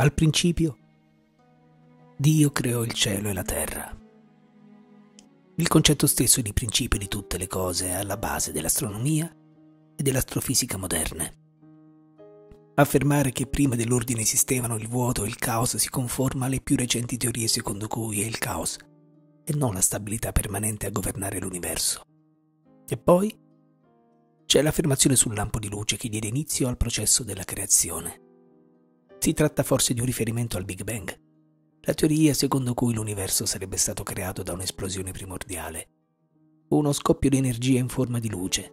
Al principio, Dio creò il cielo e la terra. Il concetto stesso di principio di tutte le cose è alla base dell'astronomia e dell'astrofisica moderne. Affermare che prima dell'ordine esistevano il vuoto e il caos si conforma alle più recenti teorie secondo cui è il caos e non la stabilità permanente a governare l'universo. E poi c'è l'affermazione sul lampo di luce che diede inizio al processo della creazione. Si tratta forse di un riferimento al Big Bang, la teoria secondo cui l'universo sarebbe stato creato da un'esplosione primordiale, uno scoppio di energia in forma di luce,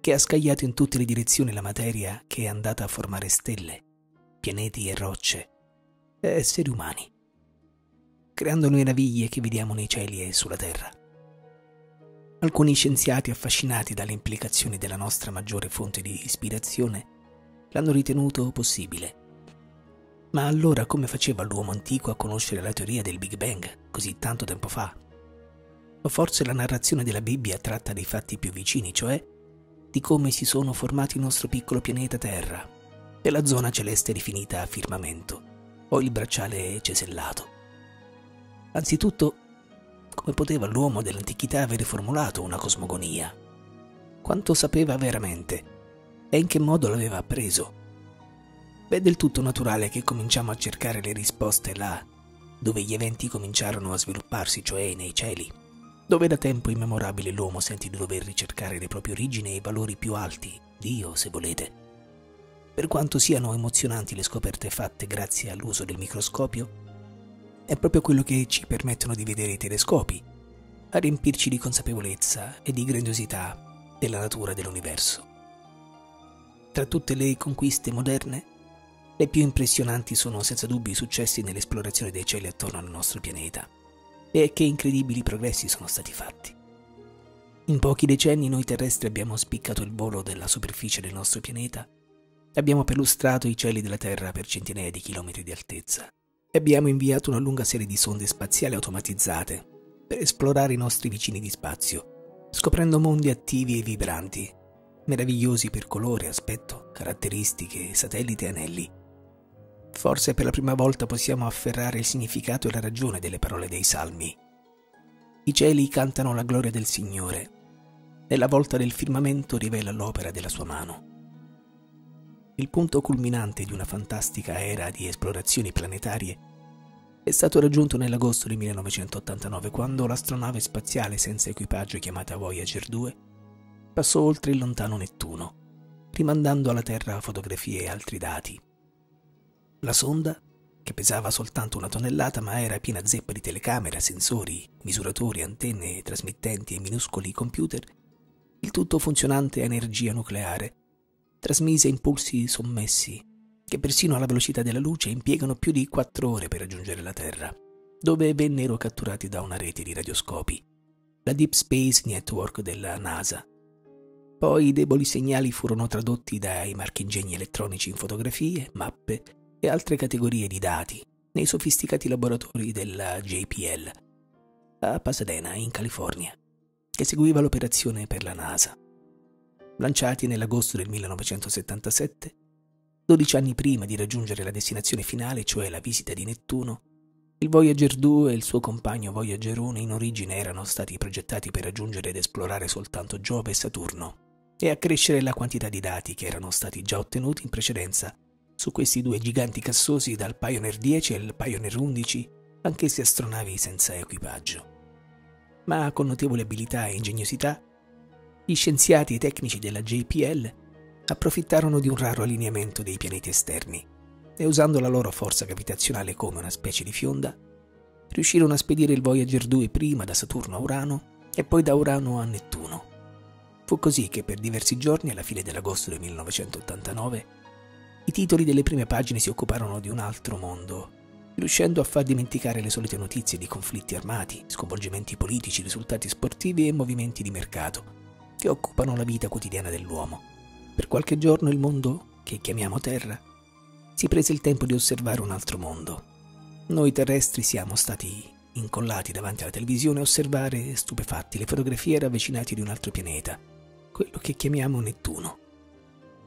che ha scagliato in tutte le direzioni la materia che è andata a formare stelle, pianeti e rocce, e esseri umani, creando le naviglie che vediamo nei cieli e sulla Terra. Alcuni scienziati affascinati dalle implicazioni della nostra maggiore fonte di ispirazione l'hanno ritenuto possibile. Ma allora come faceva l'uomo antico a conoscere la teoria del Big Bang così tanto tempo fa? O forse la narrazione della Bibbia tratta dei fatti più vicini, cioè di come si sono formati il nostro piccolo pianeta Terra e la zona celeste rifinita a firmamento o il bracciale cesellato. Anzitutto, come poteva l'uomo dell'antichità avere formulato una cosmogonia? Quanto sapeva veramente e in che modo l'aveva appreso? È del tutto naturale che cominciamo a cercare le risposte là, dove gli eventi cominciarono a svilupparsi, cioè nei cieli dove da tempo immemorabile l'uomo sente di dover ricercare le proprie origini e i valori più alti, Dio se volete. Per quanto siano emozionanti le scoperte fatte grazie all'uso del microscopio, è proprio quello che ci permettono di vedere i telescopi, a riempirci di consapevolezza e di grandiosità della natura dell'universo. Tra tutte le conquiste moderne, le più impressionanti sono senza dubbio i successi nell'esplorazione dei cieli attorno al nostro pianeta. E che incredibili progressi sono stati fatti. In pochi decenni noi terrestri abbiamo spiccato il volo della superficie del nostro pianeta. Abbiamo perlustrato i cieli della Terra per centinaia di chilometri di altezza. E abbiamo inviato una lunga serie di sonde spaziali automatizzate per esplorare i nostri vicini di spazio, scoprendo mondi attivi e vibranti, meravigliosi per colore, aspetto, caratteristiche, satelliti e anelli Forse per la prima volta possiamo afferrare il significato e la ragione delle parole dei salmi. I cieli cantano la gloria del Signore e la volta del firmamento rivela l'opera della sua mano. Il punto culminante di una fantastica era di esplorazioni planetarie è stato raggiunto nell'agosto del 1989 quando l'astronave spaziale senza equipaggio chiamata Voyager 2 passò oltre il lontano Nettuno, rimandando alla Terra fotografie e altri dati. La sonda, che pesava soltanto una tonnellata ma era piena zeppa di telecamere, sensori, misuratori, antenne, trasmittenti e minuscoli computer, il tutto funzionante a energia nucleare, trasmise impulsi sommessi che persino alla velocità della luce impiegano più di quattro ore per raggiungere la Terra, dove vennero catturati da una rete di radioscopi, la Deep Space Network della NASA. Poi i deboli segnali furono tradotti dai marchingegni elettronici in fotografie, mappe e altre categorie di dati nei sofisticati laboratori della JPL a Pasadena, in California, che seguiva l'operazione per la NASA. Lanciati nell'agosto del 1977, 12 anni prima di raggiungere la destinazione finale, cioè la visita di Nettuno, il Voyager 2 e il suo compagno Voyager 1 in origine erano stati progettati per raggiungere ed esplorare soltanto Giove e Saturno e accrescere la quantità di dati che erano stati già ottenuti in precedenza su questi due giganti cassosi dal Pioneer 10 al Pioneer 11, anch'essi astronavi senza equipaggio. Ma con notevole abilità e ingegnosità, gli scienziati e tecnici della JPL approfittarono di un raro allineamento dei pianeti esterni e usando la loro forza gravitazionale come una specie di fionda, riuscirono a spedire il Voyager 2 prima da Saturno a Urano e poi da Urano a Nettuno. Fu così che per diversi giorni alla fine dell'agosto del 1989 i titoli delle prime pagine si occuparono di un altro mondo, riuscendo a far dimenticare le solite notizie di conflitti armati, sconvolgimenti politici, risultati sportivi e movimenti di mercato che occupano la vita quotidiana dell'uomo. Per qualche giorno il mondo, che chiamiamo Terra, si prese il tempo di osservare un altro mondo. Noi terrestri siamo stati incollati davanti alla televisione a osservare stupefatti le fotografie ravvicinate di un altro pianeta, quello che chiamiamo Nettuno.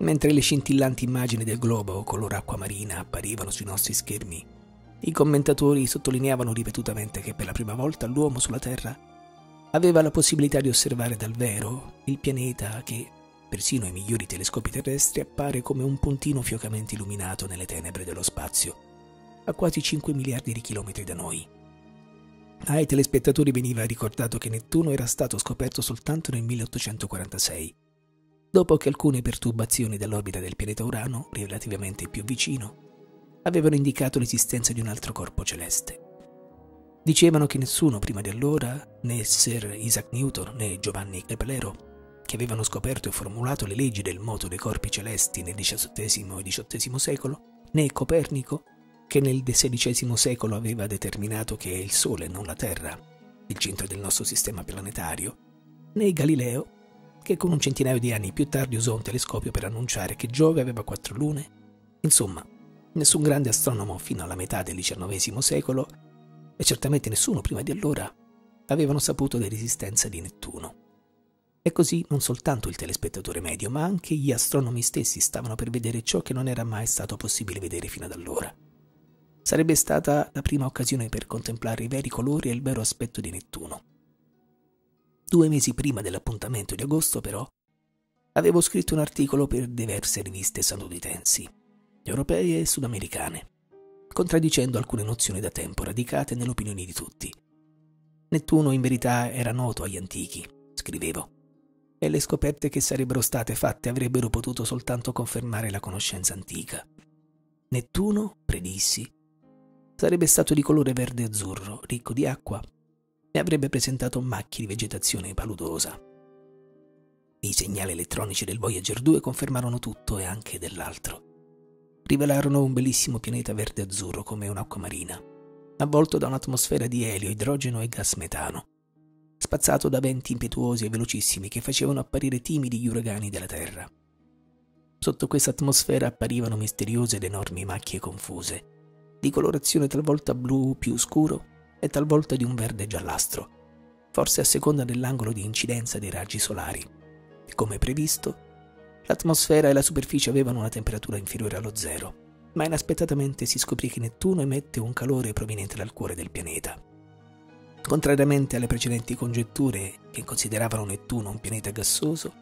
Mentre le scintillanti immagini del globo color acqua marina apparivano sui nostri schermi, i commentatori sottolineavano ripetutamente che per la prima volta l'uomo sulla Terra aveva la possibilità di osservare dal vero il pianeta che, persino ai migliori telescopi terrestri, appare come un puntino fiocamente illuminato nelle tenebre dello spazio, a quasi 5 miliardi di chilometri da noi. Ai telespettatori veniva ricordato che Nettuno era stato scoperto soltanto nel 1846, dopo che alcune perturbazioni dell'orbita del pianeta Urano, relativamente più vicino, avevano indicato l'esistenza di un altro corpo celeste. Dicevano che nessuno prima di allora, né Sir Isaac Newton né Giovanni Kepler, che avevano scoperto e formulato le leggi del moto dei corpi celesti nel XVII e XVIII secolo, né Copernico, che nel XVI secolo aveva determinato che è il Sole, non la Terra, il centro del nostro sistema planetario, né Galileo, che con un centinaio di anni più tardi usò un telescopio per annunciare che Giove aveva quattro lune. Insomma, Nessun grande astronomo fino alla metà del XIX secolo, e certamente nessuno prima di allora, avevano saputo dell'esistenza di Nettuno. E così non soltanto il telespettatore medio, ma anche gli astronomi stessi stavano per vedere ciò che non era mai stato possibile vedere fino ad allora. Sarebbe stata la prima occasione per contemplare i veri colori e il vero aspetto di Nettuno. Due mesi prima dell'appuntamento di agosto, però, avevo scritto un articolo per diverse riviste statunitensi europee e sudamericane, contraddicendo alcune nozioni da tempo radicate nell'opinione di tutti. Nettuno in verità era noto agli antichi, scrivevo, e le scoperte che sarebbero state fatte avrebbero potuto soltanto confermare la conoscenza antica. Nettuno, predissi, sarebbe stato di colore verde-azzurro, ricco di acqua, e avrebbe presentato macchie di vegetazione paludosa. I segnali elettronici del Voyager 2 confermarono tutto e anche dell'altro rivelarono un bellissimo pianeta verde-azzurro come un'acqua marina, avvolto da un'atmosfera di elio, idrogeno e gas metano, spazzato da venti impetuosi e velocissimi che facevano apparire timidi gli uragani della Terra. Sotto questa atmosfera apparivano misteriose ed enormi macchie confuse, di colorazione talvolta blu più scuro e talvolta di un verde giallastro, forse a seconda dell'angolo di incidenza dei raggi solari. Come previsto, L'atmosfera e la superficie avevano una temperatura inferiore allo zero, ma inaspettatamente si scoprì che Nettuno emette un calore proveniente dal cuore del pianeta. Contrariamente alle precedenti congetture che consideravano Nettuno un pianeta gassoso,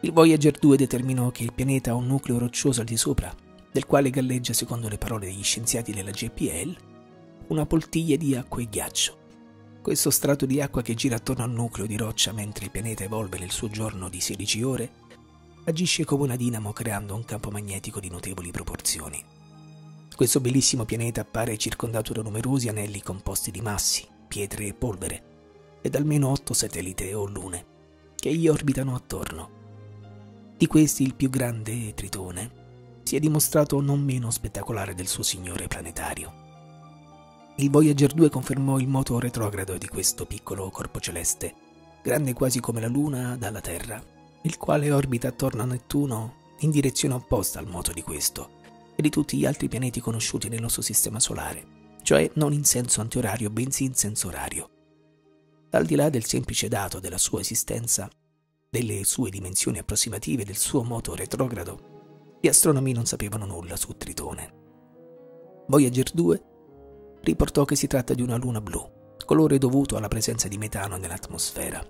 il Voyager 2 determinò che il pianeta ha un nucleo roccioso al di sopra, del quale galleggia, secondo le parole degli scienziati della JPL, una poltiglia di acqua e ghiaccio. Questo strato di acqua che gira attorno al nucleo di roccia mentre il pianeta evolve nel suo giorno di 16 ore agisce come una dinamo creando un campo magnetico di notevoli proporzioni. Questo bellissimo pianeta appare circondato da numerosi anelli composti di massi, pietre e polvere, ed almeno otto satelliti o lune, che gli orbitano attorno. Di questi il più grande, Tritone, si è dimostrato non meno spettacolare del suo signore planetario. Il Voyager 2 confermò il moto retrogrado di questo piccolo corpo celeste, grande quasi come la Luna dalla Terra, il quale orbita attorno a Nettuno in direzione opposta al moto di questo e di tutti gli altri pianeti conosciuti nel nostro sistema solare, cioè non in senso antiorario bensì in senso orario. Al di là del semplice dato della sua esistenza, delle sue dimensioni approssimative del suo moto retrogrado, gli astronomi non sapevano nulla su Tritone. Voyager 2 riportò che si tratta di una luna blu, colore dovuto alla presenza di metano nell'atmosfera.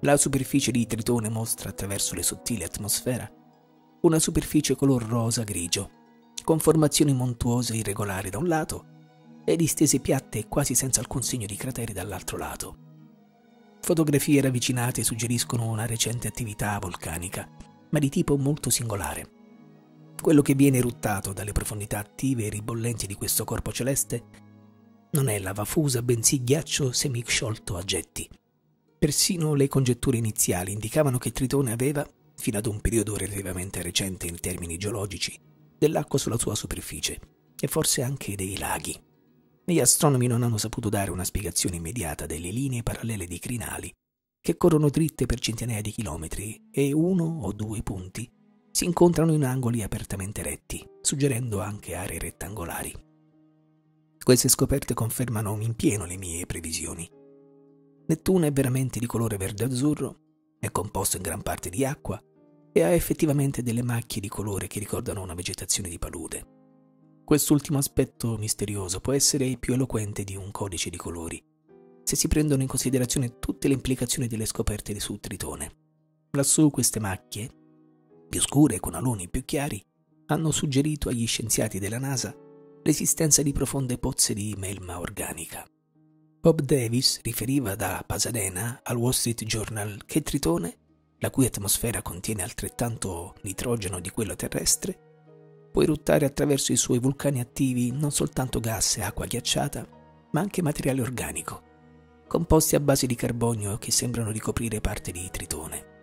La superficie di Tritone mostra attraverso le sottili atmosfera una superficie color rosa grigio, con formazioni montuose e irregolari da un lato e distese piatte quasi senza alcun segno di crateri dall'altro lato. Fotografie ravvicinate suggeriscono una recente attività vulcanica, ma di tipo molto singolare. Quello che viene eruttato dalle profondità attive e ribollenti di questo corpo celeste non è lava fusa, bensì ghiaccio semisciolto a getti. Persino le congetture iniziali indicavano che Tritone aveva, fino ad un periodo relativamente recente in termini geologici, dell'acqua sulla sua superficie e forse anche dei laghi. Gli astronomi non hanno saputo dare una spiegazione immediata delle linee parallele di crinali che corrono dritte per centinaia di chilometri e uno o due punti si incontrano in angoli apertamente retti, suggerendo anche aree rettangolari. Queste scoperte confermano in pieno le mie previsioni. Nettuno è veramente di colore verde-azzurro, è composto in gran parte di acqua e ha effettivamente delle macchie di colore che ricordano una vegetazione di palude. Quest'ultimo aspetto misterioso può essere più eloquente di un codice di colori, se si prendono in considerazione tutte le implicazioni delle scoperte su Tritone. Lassù queste macchie, più scure e con aloni più chiari, hanno suggerito agli scienziati della NASA l'esistenza di profonde pozze di melma organica. Bob Davis riferiva da Pasadena al Wall Street Journal che Tritone, la cui atmosfera contiene altrettanto nitrogeno di quello terrestre, può eruttare attraverso i suoi vulcani attivi non soltanto gas e acqua ghiacciata, ma anche materiale organico, composti a base di carbonio che sembrano ricoprire parte di Tritone.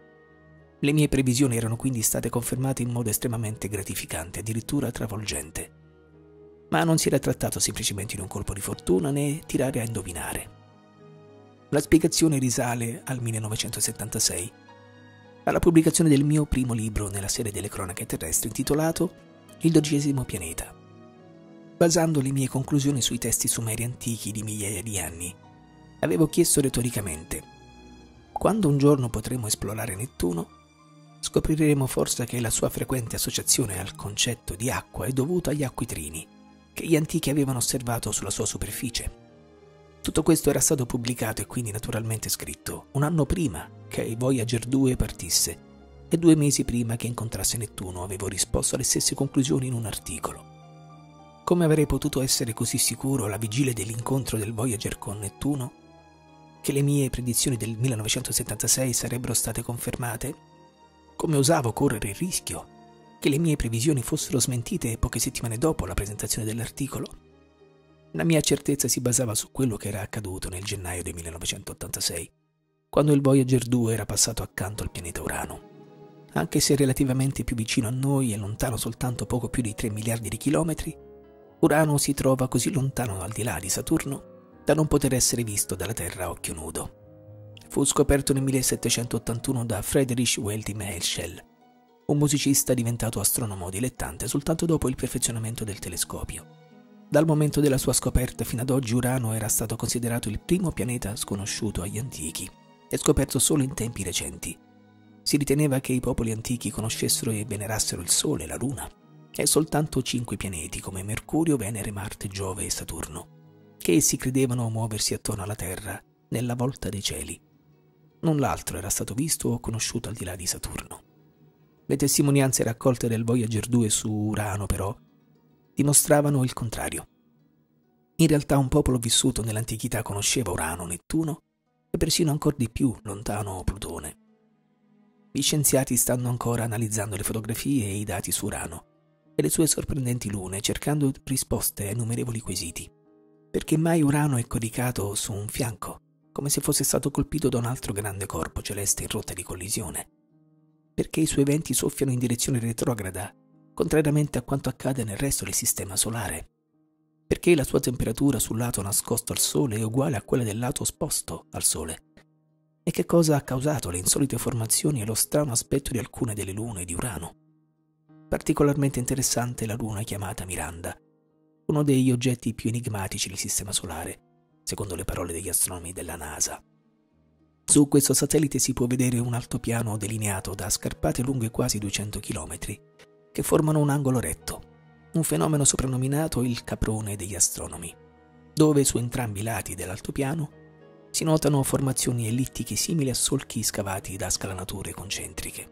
Le mie previsioni erano quindi state confermate in modo estremamente gratificante, addirittura travolgente. Ma non si era trattato semplicemente di un colpo di fortuna né tirare a indovinare. La spiegazione risale al 1976, alla pubblicazione del mio primo libro nella serie delle cronache terrestri intitolato Il dodicesimo pianeta. Basando le mie conclusioni sui testi sumeri antichi di migliaia di anni, avevo chiesto retoricamente, quando un giorno potremo esplorare Nettuno, scopriremo forse che la sua frequente associazione al concetto di acqua è dovuta agli acquitrini che gli antichi avevano osservato sulla sua superficie. Tutto questo era stato pubblicato e quindi naturalmente scritto un anno prima che Voyager 2 partisse e due mesi prima che incontrasse Nettuno avevo risposto alle stesse conclusioni in un articolo. Come avrei potuto essere così sicuro alla vigilia dell'incontro del Voyager con Nettuno che le mie predizioni del 1976 sarebbero state confermate? Come osavo correre il rischio che le mie previsioni fossero smentite poche settimane dopo la presentazione dell'articolo? La mia certezza si basava su quello che era accaduto nel gennaio del 1986, quando il Voyager 2 era passato accanto al pianeta Urano. Anche se relativamente più vicino a noi e lontano soltanto poco più di 3 miliardi di chilometri, Urano si trova così lontano al di là di Saturno da non poter essere visto dalla Terra a occhio nudo fu scoperto nel 1781 da Friedrich Wilhelm Herschel, un musicista diventato astronomo dilettante soltanto dopo il perfezionamento del telescopio. Dal momento della sua scoperta fino ad oggi Urano era stato considerato il primo pianeta sconosciuto agli antichi e scoperto solo in tempi recenti. Si riteneva che i popoli antichi conoscessero e venerassero il Sole e la Luna e soltanto cinque pianeti come Mercurio, Venere, Marte, Giove e Saturno, che essi credevano muoversi attorno alla Terra nella volta dei cieli null'altro era stato visto o conosciuto al di là di Saturno. Le testimonianze raccolte del Voyager 2 su Urano, però, dimostravano il contrario. In realtà un popolo vissuto nell'antichità conosceva Urano, Nettuno e persino ancora di più lontano Plutone. Gli scienziati stanno ancora analizzando le fotografie e i dati su Urano e le sue sorprendenti lune cercando risposte ai innumerevoli quesiti. Perché mai Urano è codicato su un fianco come se fosse stato colpito da un altro grande corpo celeste in rotta di collisione, perché i suoi venti soffiano in direzione retrograda, contrariamente a quanto accade nel resto del sistema solare, perché la sua temperatura sul lato nascosto al Sole è uguale a quella del lato opposto al Sole, e che cosa ha causato le insolite formazioni e lo strano aspetto di alcune delle lune di Urano. Particolarmente interessante è la luna chiamata Miranda, uno degli oggetti più enigmatici del sistema solare, secondo le parole degli astronomi della NASA. Su questo satellite si può vedere un altopiano delineato da scarpate lunghe quasi 200 km, che formano un angolo retto, un fenomeno soprannominato il caprone degli astronomi, dove su entrambi i lati dell'altopiano si notano formazioni ellittiche simili a solchi scavati da scalanature concentriche.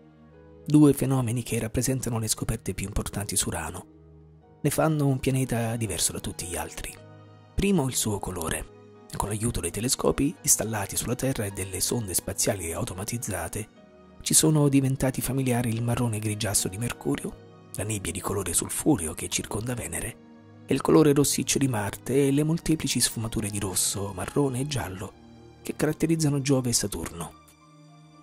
Due fenomeni che rappresentano le scoperte più importanti su Urano. Ne fanno un pianeta diverso da tutti gli altri. Primo il suo colore, con l'aiuto dei telescopi installati sulla Terra e delle sonde spaziali automatizzate, ci sono diventati familiari il marrone grigiastro di Mercurio, la nebbia di colore sulfureo che circonda Venere, e il colore rossiccio di Marte e le molteplici sfumature di rosso, marrone e giallo che caratterizzano Giove e Saturno.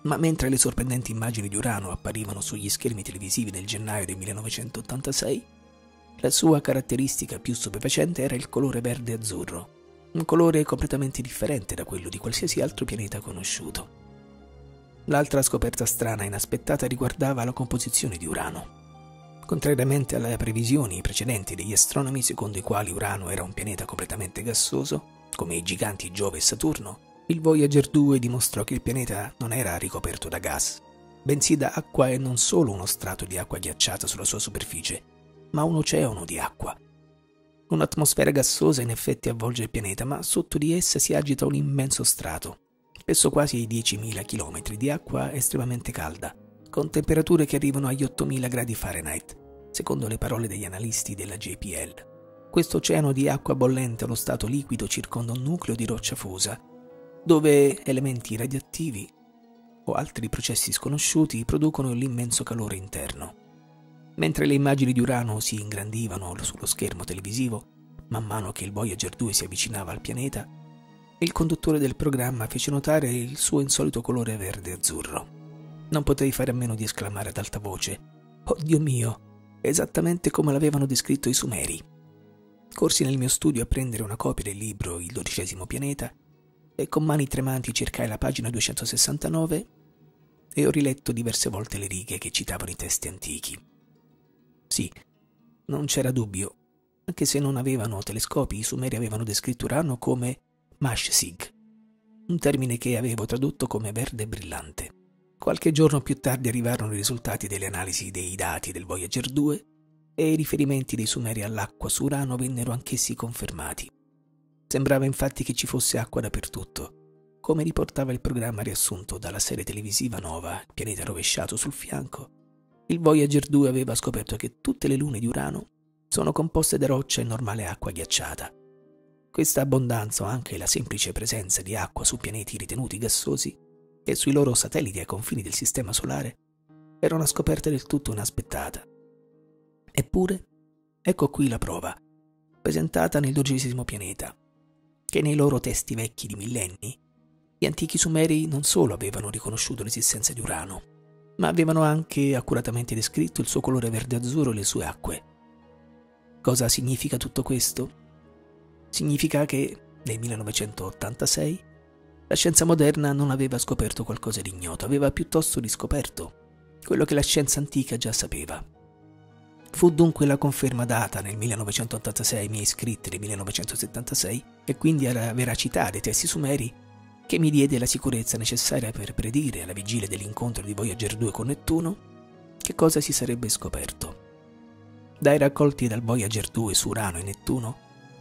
Ma mentre le sorprendenti immagini di Urano apparivano sugli schermi televisivi nel gennaio del 1986, la sua caratteristica più stupefacente era il colore verde-azzurro, un colore completamente differente da quello di qualsiasi altro pianeta conosciuto. L'altra scoperta strana e inaspettata riguardava la composizione di Urano. Contrariamente alle previsioni precedenti degli astronomi secondo i quali Urano era un pianeta completamente gassoso, come i giganti Giove e Saturno, il Voyager 2 dimostrò che il pianeta non era ricoperto da gas, bensì da acqua e non solo uno strato di acqua ghiacciata sulla sua superficie, ma un oceano di acqua. Un'atmosfera gassosa in effetti avvolge il pianeta, ma sotto di essa si agita un immenso strato, spesso quasi ai 10.000 km di acqua estremamente calda, con temperature che arrivano agli 8.000 gradi Fahrenheit, secondo le parole degli analisti della JPL. Questo oceano di acqua bollente allo stato liquido circonda un nucleo di roccia fusa, dove elementi radioattivi o altri processi sconosciuti producono l'immenso calore interno. Mentre le immagini di Urano si ingrandivano sullo schermo televisivo, man mano che il Voyager 2 si avvicinava al pianeta, il conduttore del programma fece notare il suo insolito colore verde-azzurro. Non potei fare a meno di esclamare ad alta voce: Oh Dio mio, esattamente come l'avevano descritto i Sumeri. Corsi nel mio studio a prendere una copia del libro Il dodicesimo pianeta e con mani tremanti cercai la pagina 269 e ho riletto diverse volte le righe che citavano i testi antichi. Sì, non c'era dubbio, anche se non avevano telescopi, i Sumeri avevano descritto Urano come Mashsig, un termine che avevo tradotto come verde brillante. Qualche giorno più tardi arrivarono i risultati delle analisi dei dati del Voyager 2 e i riferimenti dei Sumeri all'acqua su Urano vennero anch'essi confermati. Sembrava infatti che ci fosse acqua dappertutto, come riportava il programma riassunto dalla serie televisiva Nova, Pianeta rovesciato sul fianco. Il Voyager 2 aveva scoperto che tutte le lune di Urano sono composte da roccia e normale acqua ghiacciata. Questa abbondanza o anche la semplice presenza di acqua su pianeti ritenuti gassosi e sui loro satelliti ai confini del Sistema Solare era una scoperta del tutto inaspettata. Eppure, ecco qui la prova, presentata nel dodicesimo pianeta, che nei loro testi vecchi di millenni gli antichi sumeri non solo avevano riconosciuto l'esistenza di Urano, ma avevano anche accuratamente descritto il suo colore verde-azzurro e le sue acque. Cosa significa tutto questo? Significa che nel 1986 la scienza moderna non aveva scoperto qualcosa di ignoto, aveva piuttosto riscoperto quello che la scienza antica già sapeva. Fu dunque la conferma data nel 1986 ai miei scritti del 1976 e quindi alla veracità dei testi sumeri che mi diede la sicurezza necessaria per predire alla vigilia dell'incontro di Voyager 2 con Nettuno che cosa si sarebbe scoperto. Dai raccolti dal Voyager 2 su Urano e Nettuno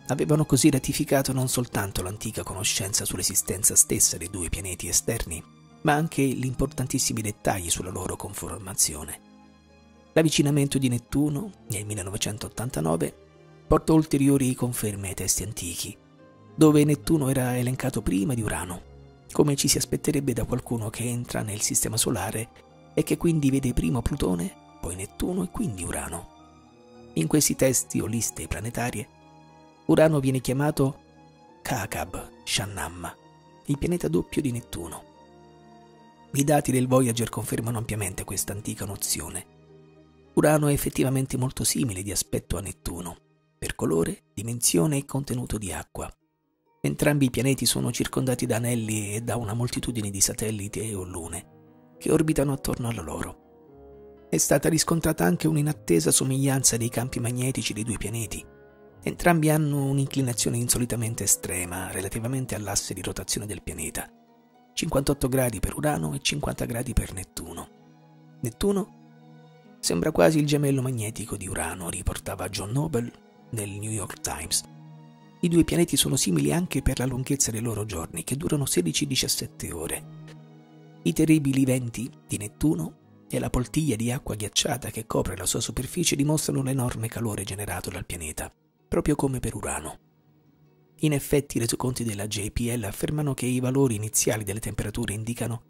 avevano così ratificato non soltanto l'antica conoscenza sull'esistenza stessa dei due pianeti esterni, ma anche gli importantissimi dettagli sulla loro conformazione. L'avvicinamento di Nettuno, nel 1989, portò ulteriori conferme ai testi antichi, dove Nettuno era elencato prima di Urano, come ci si aspetterebbe da qualcuno che entra nel Sistema Solare e che quindi vede prima Plutone, poi Nettuno e quindi Urano. In questi testi o liste planetarie, Urano viene chiamato Kakab Shannam, il pianeta doppio di Nettuno. I dati del Voyager confermano ampiamente questa antica nozione Urano è effettivamente molto simile di aspetto a Nettuno, per colore, dimensione e contenuto di acqua. Entrambi i pianeti sono circondati da anelli e da una moltitudine di satelliti o lune, che orbitano attorno a loro. È stata riscontrata anche un'inattesa somiglianza dei campi magnetici dei due pianeti. Entrambi hanno un'inclinazione insolitamente estrema relativamente all'asse di rotazione del pianeta, 58 gradi per Urano e 50 gradi per Nettuno. Nettuno Sembra quasi il gemello magnetico di Urano, riportava John Noble nel New York Times. I due pianeti sono simili anche per la lunghezza dei loro giorni, che durano 16-17 ore. I terribili venti di Nettuno e la poltiglia di acqua ghiacciata che copre la sua superficie dimostrano l'enorme calore generato dal pianeta, proprio come per Urano. In effetti i resoconti della JPL affermano che i valori iniziali delle temperature indicano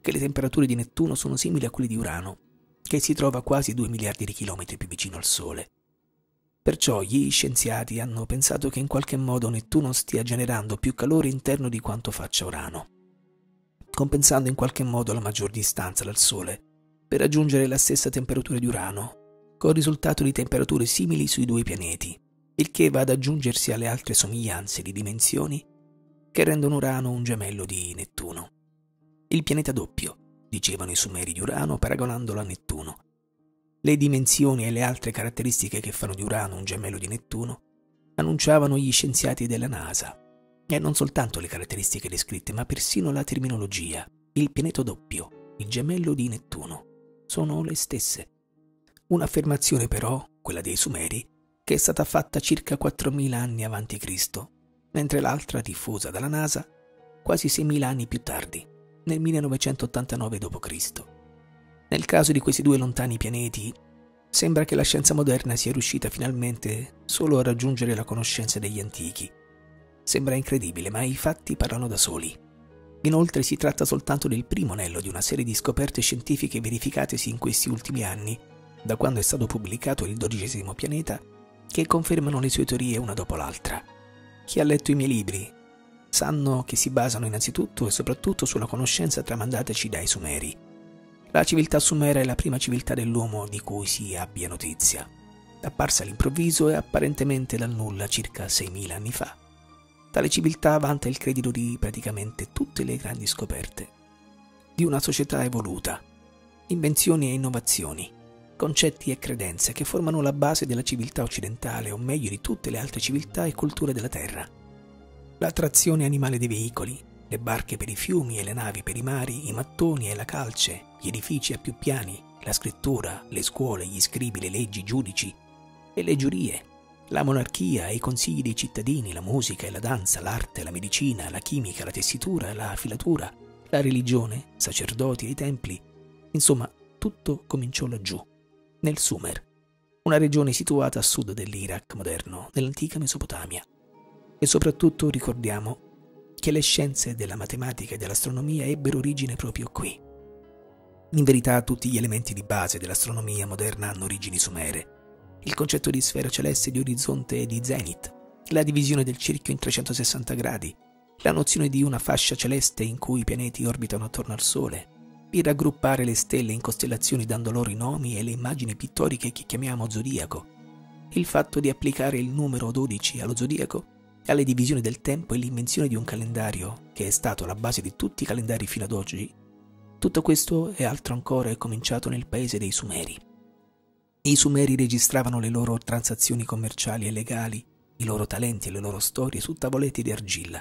che le temperature di Nettuno sono simili a quelle di Urano che si trova quasi 2 miliardi di chilometri più vicino al Sole. Perciò gli scienziati hanno pensato che in qualche modo Nettuno stia generando più calore interno di quanto faccia Urano, compensando in qualche modo la maggior distanza dal Sole per raggiungere la stessa temperatura di Urano, con risultato di temperature simili sui due pianeti, il che va ad aggiungersi alle altre somiglianze di dimensioni che rendono Urano un gemello di Nettuno. Il pianeta doppio, dicevano i sumeri di Urano paragonandolo a Nettuno. Le dimensioni e le altre caratteristiche che fanno di Urano un gemello di Nettuno annunciavano gli scienziati della NASA. E non soltanto le caratteristiche descritte, ma persino la terminologia, il pianeta doppio, il gemello di Nettuno. Sono le stesse. Un'affermazione però, quella dei Sumeri, che è stata fatta circa 4.000 anni avanti Cristo, mentre l'altra, diffusa dalla NASA, quasi 6.000 anni più tardi, nel 1989 d.C. Nel caso di questi due lontani pianeti, sembra che la scienza moderna sia riuscita finalmente solo a raggiungere la conoscenza degli antichi. Sembra incredibile, ma i fatti parlano da soli. Inoltre si tratta soltanto del primo anello di una serie di scoperte scientifiche verificatesi in questi ultimi anni, da quando è stato pubblicato il dodicesimo pianeta, che confermano le sue teorie una dopo l'altra. Chi ha letto i miei libri sanno che si basano innanzitutto e soprattutto sulla conoscenza tramandateci dai Sumeri. La civiltà sumera è la prima civiltà dell'uomo di cui si abbia notizia, apparsa all'improvviso e apparentemente dal nulla circa 6.000 anni fa. Tale civiltà vanta il credito di praticamente tutte le grandi scoperte, di una società evoluta, invenzioni e innovazioni, concetti e credenze che formano la base della civiltà occidentale, o meglio di tutte le altre civiltà e culture della Terra. La trazione animale dei veicoli, le barche per i fiumi e le navi per i mari, i mattoni e la calce, gli edifici a più piani, la scrittura, le scuole, gli scribi, le leggi, i giudici e le giurie, la monarchia e i consigli dei cittadini, la musica e la danza, l'arte, la medicina, la chimica, la tessitura, la filatura, la religione, sacerdoti e i templi, insomma, tutto cominciò laggiù, nel Sumer, una regione situata a sud dell'Iraq moderno, nell'antica Mesopotamia. E soprattutto ricordiamo che le scienze della matematica e dell'astronomia ebbero origine proprio qui. In verità tutti gli elementi di base dell'astronomia moderna hanno origini sumere. Il concetto di sfera celeste di orizzonte e di zenith, la divisione del cerchio in 360 gradi, la nozione di una fascia celeste in cui i pianeti orbitano attorno al Sole, il raggruppare le stelle in costellazioni dando loro i nomi e le immagini pittoriche che chiamiamo zodiaco, il fatto di applicare il numero 12 allo zodiaco alle divisioni del tempo e l'invenzione di un calendario che è stato la base di tutti i calendari fino ad oggi, tutto questo e altro ancora è cominciato nel paese dei Sumeri. I Sumeri registravano le loro transazioni commerciali e legali, i loro talenti e le loro storie su tavolette di argilla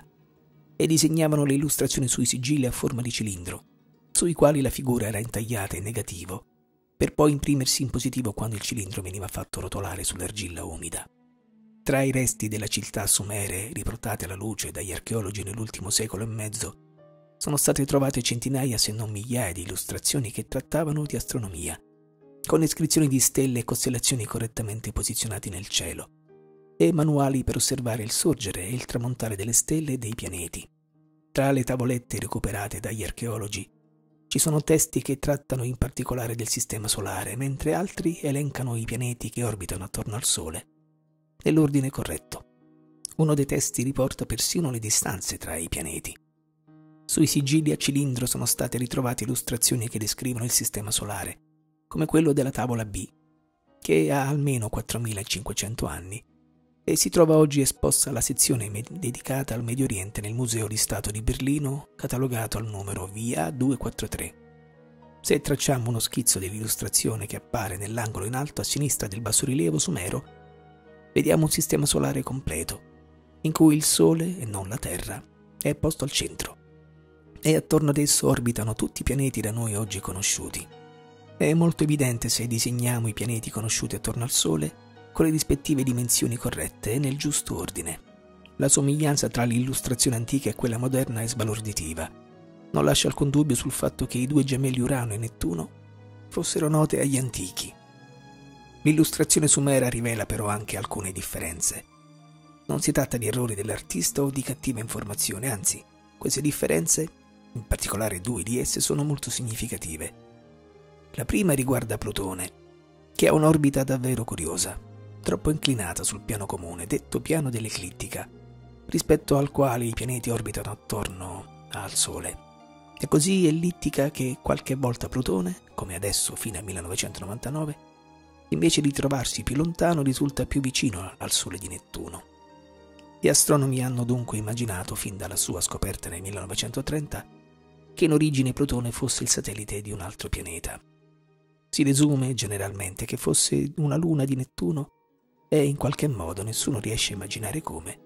e disegnavano le illustrazioni sui sigilli a forma di cilindro, sui quali la figura era intagliata in negativo, per poi imprimersi in positivo quando il cilindro veniva fatto rotolare sull'argilla umida. Tra i resti della città sumere, riportati alla luce dagli archeologi nell'ultimo secolo e mezzo, sono state trovate centinaia se non migliaia di illustrazioni che trattavano di astronomia, con descrizioni di stelle e costellazioni correttamente posizionate nel cielo, e manuali per osservare il sorgere e il tramontare delle stelle e dei pianeti. Tra le tavolette recuperate dagli archeologi ci sono testi che trattano in particolare del Sistema Solare, mentre altri elencano i pianeti che orbitano attorno al Sole nell'ordine corretto. Uno dei testi riporta persino le distanze tra i pianeti. Sui sigilli a cilindro sono state ritrovate illustrazioni che descrivono il sistema solare, come quello della tavola B, che ha almeno 4500 anni e si trova oggi esposta alla sezione dedicata al Medio Oriente nel Museo di Stato di Berlino, catalogato al numero VA243. Se tracciamo uno schizzo dell'illustrazione che appare nell'angolo in alto a sinistra del bassorilievo sumero, vediamo un sistema solare completo, in cui il Sole, e non la Terra, è posto al centro, e attorno ad esso orbitano tutti i pianeti da noi oggi conosciuti. È molto evidente se disegniamo i pianeti conosciuti attorno al Sole con le rispettive dimensioni corrette e nel giusto ordine. La somiglianza tra l'illustrazione antica e quella moderna è sbalorditiva. Non lascia alcun dubbio sul fatto che i due gemelli Urano e Nettuno fossero note agli antichi L'illustrazione sumera rivela però anche alcune differenze. Non si tratta di errori dell'artista o di cattiva informazione, anzi, queste differenze, in particolare due di esse, sono molto significative. La prima riguarda Plutone, che ha un'orbita davvero curiosa, troppo inclinata sul piano comune, detto piano dell'eclittica, rispetto al quale i pianeti orbitano attorno al Sole. È così ellittica che qualche volta Plutone, come adesso fino al 1999, invece di trovarsi più lontano risulta più vicino al Sole di Nettuno. Gli astronomi hanno dunque immaginato, fin dalla sua scoperta nel 1930, che in origine Plutone fosse il satellite di un altro pianeta. Si desume generalmente che fosse una luna di Nettuno e in qualche modo nessuno riesce a immaginare come.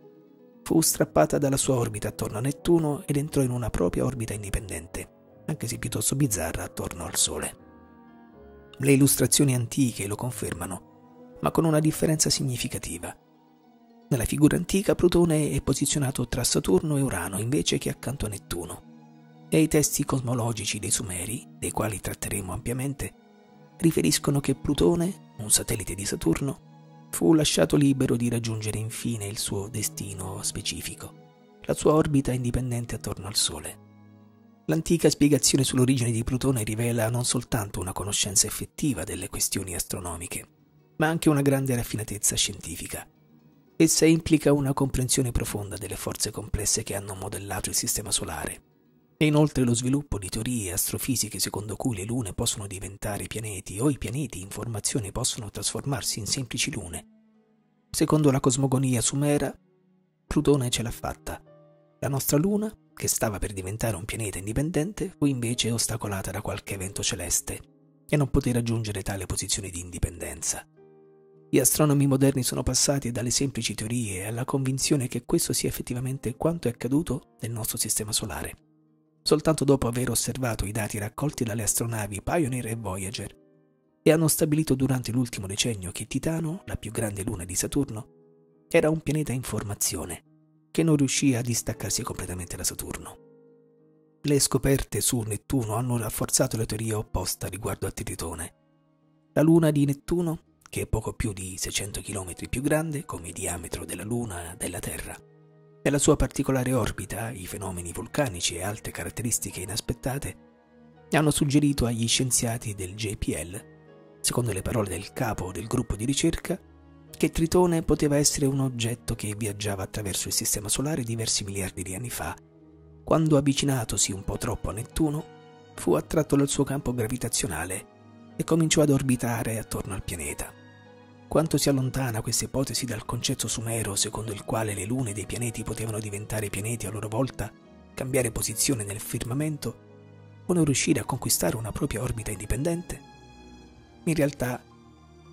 Fu strappata dalla sua orbita attorno a Nettuno ed entrò in una propria orbita indipendente. anche se piuttosto bizzarra, attorno al Sole. Le illustrazioni antiche lo confermano, ma con una differenza significativa. Nella figura antica Plutone è posizionato tra Saturno e Urano invece che accanto a Nettuno. E i testi cosmologici dei Sumeri, dei quali tratteremo ampiamente, riferiscono che Plutone, un satellite di Saturno, fu lasciato libero di raggiungere infine il suo destino specifico, la sua orbita indipendente attorno al Sole. L'antica spiegazione sull'origine di Plutone rivela non soltanto una conoscenza effettiva delle questioni astronomiche, ma anche una grande raffinatezza scientifica. Essa implica una comprensione profonda delle forze complesse che hanno modellato il Sistema Solare e inoltre lo sviluppo di teorie astrofisiche secondo cui le lune possono diventare pianeti o i pianeti in formazione possono trasformarsi in semplici lune. Secondo la cosmogonia sumera, Plutone ce l'ha fatta. La nostra luna che stava per diventare un pianeta indipendente, fu invece ostacolata da qualche evento celeste e non poté raggiungere tale posizione di indipendenza. Gli astronomi moderni sono passati dalle semplici teorie alla convinzione che questo sia effettivamente quanto è accaduto nel nostro sistema solare. Soltanto dopo aver osservato i dati raccolti dalle astronavi Pioneer e Voyager, e hanno stabilito durante l'ultimo decennio che Titano, la più grande luna di Saturno, era un pianeta in formazione che non riuscì a distaccarsi completamente da Saturno. Le scoperte su Nettuno hanno rafforzato la teoria opposta riguardo a Tritone. La luna di Nettuno, che è poco più di 600 km più grande come diametro della luna della Terra, e la sua particolare orbita, i fenomeni vulcanici e altre caratteristiche inaspettate, hanno suggerito agli scienziati del JPL, secondo le parole del capo del gruppo di ricerca, che Tritone poteva essere un oggetto che viaggiava attraverso il Sistema Solare diversi miliardi di anni fa, quando avvicinatosi un po' troppo a Nettuno, fu attratto dal suo campo gravitazionale e cominciò ad orbitare attorno al pianeta. Quanto si allontana questa ipotesi dal concetto sumero secondo il quale le lune dei pianeti potevano diventare pianeti a loro volta, cambiare posizione nel firmamento o non riuscire a conquistare una propria orbita indipendente? In realtà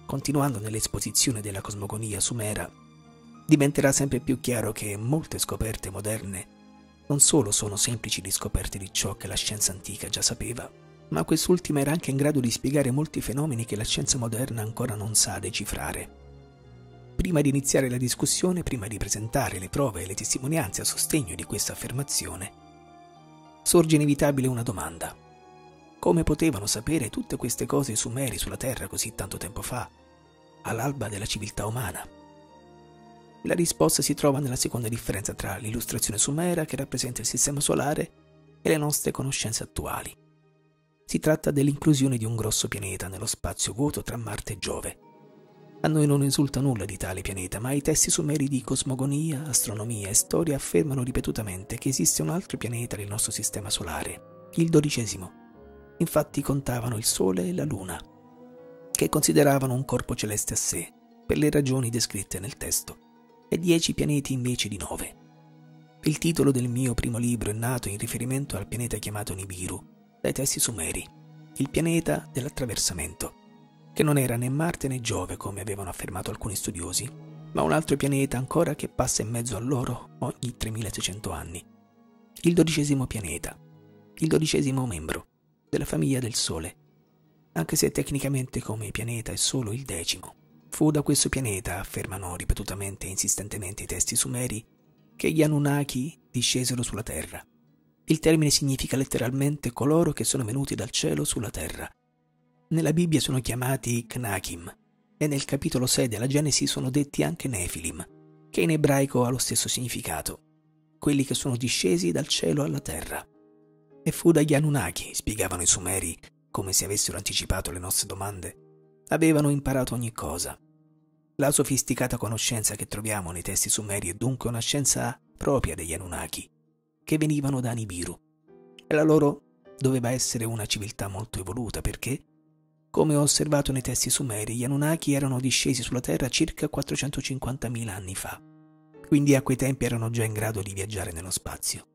continuando nell'esposizione della cosmogonia sumera, diventerà sempre più chiaro che molte scoperte moderne non solo sono semplici riscoperte di ciò che la scienza antica già sapeva, ma quest'ultima era anche in grado di spiegare molti fenomeni che la scienza moderna ancora non sa decifrare. Prima di iniziare la discussione, prima di presentare le prove e le testimonianze a sostegno di questa affermazione, sorge inevitabile una domanda. Come potevano sapere tutte queste cose i Sumeri sulla Terra così tanto tempo fa? all'alba della civiltà umana. La risposta si trova nella seconda differenza tra l'illustrazione sumera che rappresenta il sistema solare e le nostre conoscenze attuali. Si tratta dell'inclusione di un grosso pianeta nello spazio vuoto tra Marte e Giove. A noi non risulta nulla di tale pianeta, ma i testi sumeri di cosmogonia, astronomia e storia affermano ripetutamente che esiste un altro pianeta nel nostro sistema solare, il dodicesimo. Infatti contavano il Sole e la Luna, che consideravano un corpo celeste a sé, per le ragioni descritte nel testo, e dieci pianeti invece di nove. Il titolo del mio primo libro è nato in riferimento al pianeta chiamato Nibiru, dai testi sumeri, il pianeta dell'attraversamento, che non era né Marte né Giove come avevano affermato alcuni studiosi, ma un altro pianeta ancora che passa in mezzo a loro ogni 3600 anni. Il dodicesimo pianeta, il dodicesimo membro della famiglia del Sole, anche se tecnicamente come pianeta è solo il decimo. Fu da questo pianeta, affermano ripetutamente e insistentemente i testi sumeri, che gli Anunnaki discesero sulla Terra. Il termine significa letteralmente coloro che sono venuti dal cielo sulla Terra. Nella Bibbia sono chiamati Knakim e nel capitolo 6 della Genesi sono detti anche Nefilim, che in ebraico ha lo stesso significato, quelli che sono discesi dal cielo alla terra. E fu dagli Anunnaki, spiegavano i Sumeri, come se avessero anticipato le nostre domande, avevano imparato ogni cosa. La sofisticata conoscenza che troviamo nei testi sumeri è dunque una scienza propria degli Anunnaki, che venivano da Nibiru. E la loro doveva essere una civiltà molto evoluta perché, come ho osservato nei testi sumeri, gli Anunnaki erano discesi sulla Terra circa 450.000 anni fa, quindi a quei tempi erano già in grado di viaggiare nello spazio.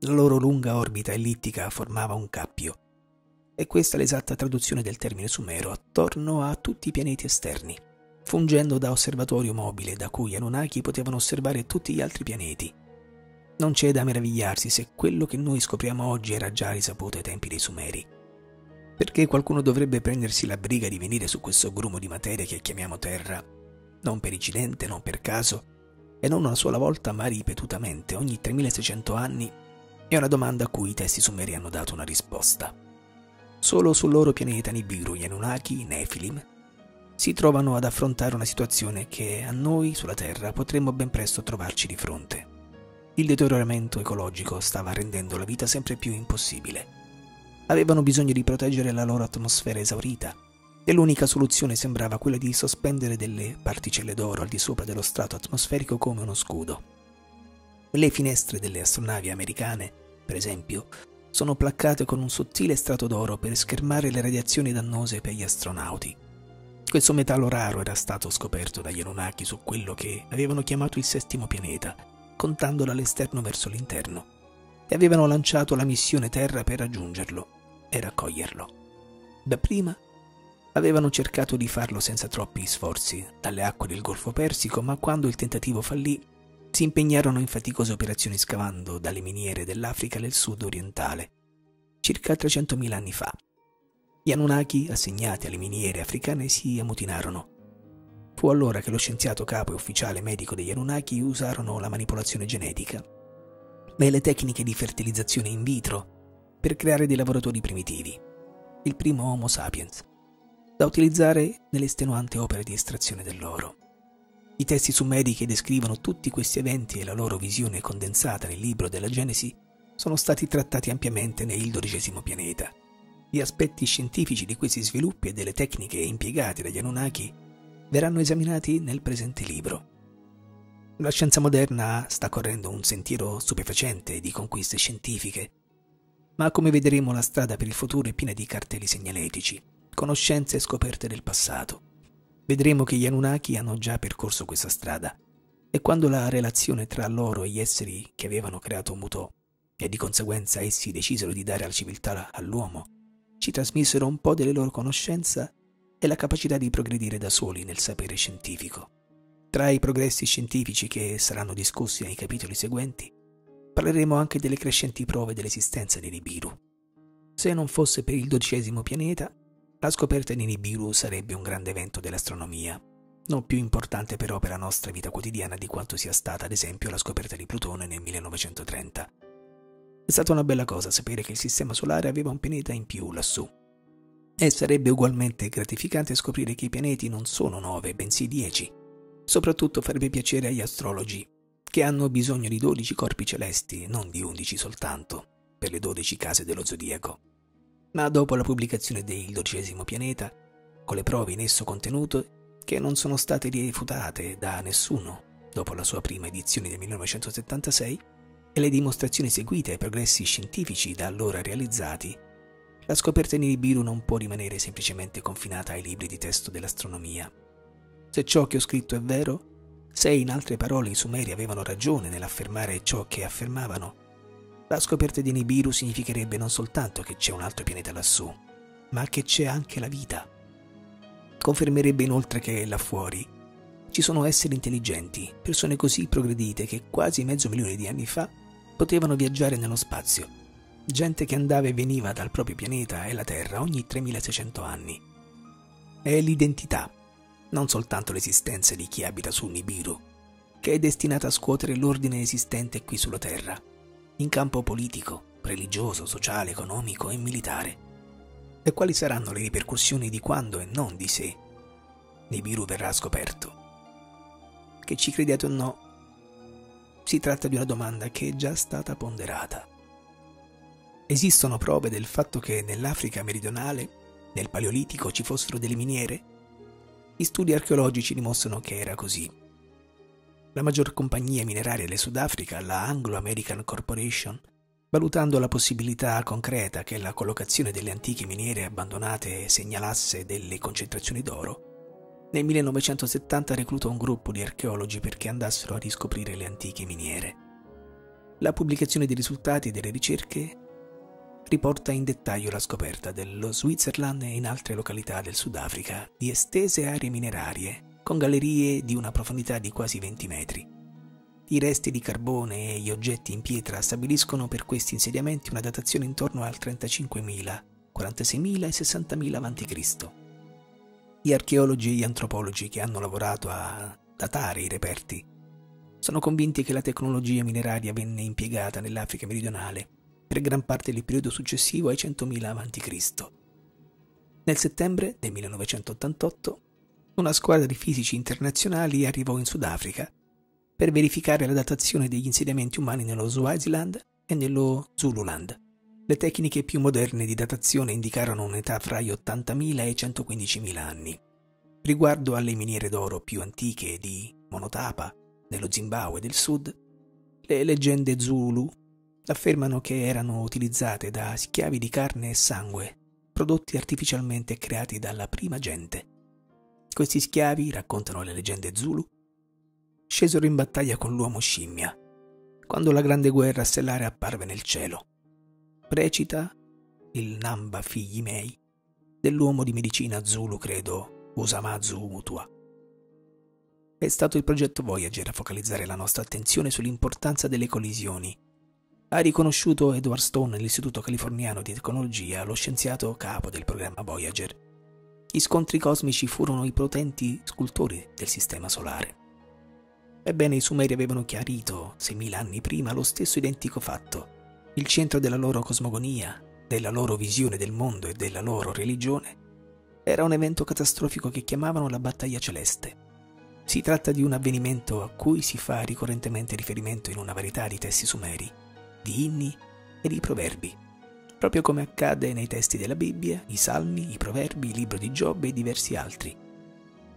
La loro lunga orbita ellittica formava un cappio, è questa l'esatta traduzione del termine sumero attorno a tutti i pianeti esterni, fungendo da osservatorio mobile da cui Anunnaki potevano osservare tutti gli altri pianeti. Non c'è da meravigliarsi se quello che noi scopriamo oggi era già risaputo ai tempi dei Sumeri. Perché qualcuno dovrebbe prendersi la briga di venire su questo grumo di materia che chiamiamo Terra, non per incidente, non per caso, e non una sola volta ma ripetutamente, ogni 3600 anni, è una domanda a cui i testi sumeri hanno dato una risposta. Solo sul loro pianeta Nibiru, gli Anunnaki, i Nephilim, si trovano ad affrontare una situazione che a noi sulla Terra potremmo ben presto trovarci di fronte. Il deterioramento ecologico stava rendendo la vita sempre più impossibile. Avevano bisogno di proteggere la loro atmosfera esaurita e l'unica soluzione sembrava quella di sospendere delle particelle d'oro al di sopra dello strato atmosferico come uno scudo. Le finestre delle astronavi americane, per esempio, sono placcate con un sottile strato d'oro per schermare le radiazioni dannose per gli astronauti. Questo metallo raro era stato scoperto dagli Anunnaki su quello che avevano chiamato il settimo pianeta, contandolo all'esterno verso l'interno, e avevano lanciato la missione Terra per raggiungerlo e raccoglierlo. Dapprima avevano cercato di farlo senza troppi sforzi dalle acque del Golfo Persico, ma quando il tentativo fallì, si impegnarono in faticose operazioni scavando dalle miniere dell'Africa del sud orientale, circa 300.000 anni fa. Gli Anunnaki assegnati alle miniere africane si ammutinarono Fu allora che lo scienziato capo e ufficiale medico degli Anunnaki usarono la manipolazione genetica e le tecniche di fertilizzazione in vitro per creare dei lavoratori primitivi, il primo Homo sapiens, da utilizzare nelle estenuanti opere di estrazione dell'oro. I testi sumeri che descrivono tutti questi eventi e la loro visione condensata nel libro della Genesi sono stati trattati ampiamente nel dodicesimo pianeta. Gli aspetti scientifici di questi sviluppi e delle tecniche impiegate dagli Anunnaki verranno esaminati nel presente libro. La scienza moderna sta correndo un sentiero stupefacente di conquiste scientifiche, ma come vedremo la strada per il futuro è piena di cartelli segnaletici, conoscenze e scoperte del passato. Vedremo che gli Anunnaki hanno già percorso questa strada e quando la relazione tra loro e gli esseri che avevano creato mutò e di conseguenza essi decisero di dare la civiltà all'uomo, ci trasmisero un po' delle loro conoscenze e la capacità di progredire da soli nel sapere scientifico. Tra i progressi scientifici che saranno discussi nei capitoli seguenti, parleremo anche delle crescenti prove dell'esistenza di Nibiru. Se non fosse per il dodicesimo pianeta, la scoperta di Nibiru sarebbe un grande evento dell'astronomia, non più importante però per la nostra vita quotidiana di quanto sia stata ad esempio la scoperta di Plutone nel 1930. È stata una bella cosa sapere che il Sistema Solare aveva un pianeta in più lassù, e sarebbe ugualmente gratificante scoprire che i pianeti non sono nove, bensì dieci. Soprattutto farebbe piacere agli astrologi, che hanno bisogno di dodici corpi celesti, non di undici soltanto, per le dodici case dello zodiaco. Ma dopo la pubblicazione del dodicesimo pianeta, con le prove in esso contenute, che non sono state rifutate da nessuno dopo la sua prima edizione del 1976, e le dimostrazioni seguite ai progressi scientifici da allora realizzati, la scoperta di Nibiru non può rimanere semplicemente confinata ai libri di testo dell'astronomia. Se ciò che ho scritto è vero, se in altre parole i Sumeri avevano ragione nell'affermare ciò che affermavano, la scoperta di Nibiru significherebbe non soltanto che c'è un altro pianeta lassù, ma che c'è anche la vita. Confermerebbe inoltre che là fuori ci sono esseri intelligenti, persone così progredite che quasi mezzo milione di anni fa potevano viaggiare nello spazio gente che andava e veniva dal proprio pianeta e la Terra ogni 3600 anni. È l'identità, non soltanto l'esistenza di chi abita su Nibiru, che è destinata a scuotere l'ordine esistente qui sulla Terra, in campo politico, religioso, sociale, economico e militare. E quali saranno le ripercussioni di quando e non di se Nibiru verrà scoperto? Che ci crediate o no, si tratta di una domanda che è già stata ponderata. Esistono prove del fatto che nell'Africa meridionale, nel Paleolitico, ci fossero delle miniere? Gli studi archeologici dimostrano che era così. La maggior compagnia mineraria del Sudafrica, la Anglo American Corporation, valutando la possibilità concreta che la collocazione delle antiche miniere abbandonate segnalasse delle concentrazioni d'oro, nel 1970 reclutò un gruppo di archeologi perché andassero a riscoprire le antiche miniere. La pubblicazione dei risultati delle ricerche riporta in dettaglio la scoperta dello Switzerland e in altre località del Sudafrica di estese aree minerarie con gallerie di una profondità di quasi 20 metri. I resti di carbone e gli oggetti in pietra stabiliscono per questi insediamenti una datazione intorno al 35.000, 46.000 e 60.000 a.C. Gli archeologi e gli antropologi che hanno lavorato a datare i reperti sono convinti che la tecnologia mineraria venne impiegata nell'Africa meridionale per gran parte del periodo successivo ai 100.000 a.C. Nel settembre del 1988 una squadra di fisici internazionali arrivò in Sudafrica per verificare la datazione degli insediamenti umani nello Swaziland e nello Zululand. Le tecniche più moderne di datazione indicarono un'età fra gli 80.000 e i 115.000 anni. Riguardo alle miniere d'oro più antiche di Monotapa, nello Zimbabwe del Sud, le leggende Zulu affermano che erano utilizzate da schiavi di carne e sangue, prodotti artificialmente creati dalla prima gente. Questi schiavi, raccontano le leggende Zulu, scesero in battaglia con l'uomo scimmia, quando la grande guerra stellare apparve nel cielo. Recita il Namba figli miei dell'uomo di medicina Zulu, credo, Usamazu Mutua. È stato il progetto Voyager a focalizzare la nostra attenzione sull'importanza delle collisioni. Ha riconosciuto Edward Stone nell'Istituto Californiano di Tecnologia, lo scienziato capo del programma Voyager. Gli scontri cosmici furono i potenti scultori del Sistema Solare. Ebbene, i Sumeri avevano chiarito, 6.000 anni prima, lo stesso identico fatto. Il centro della loro cosmogonia, della loro visione del mondo e della loro religione, era un evento catastrofico che chiamavano la battaglia celeste. Si tratta di un avvenimento a cui si fa ricorrentemente riferimento in una varietà di testi sumeri, di inni e di proverbi, proprio come accade nei testi della Bibbia, i Salmi, i Proverbi, il libro di Giobbe e diversi altri.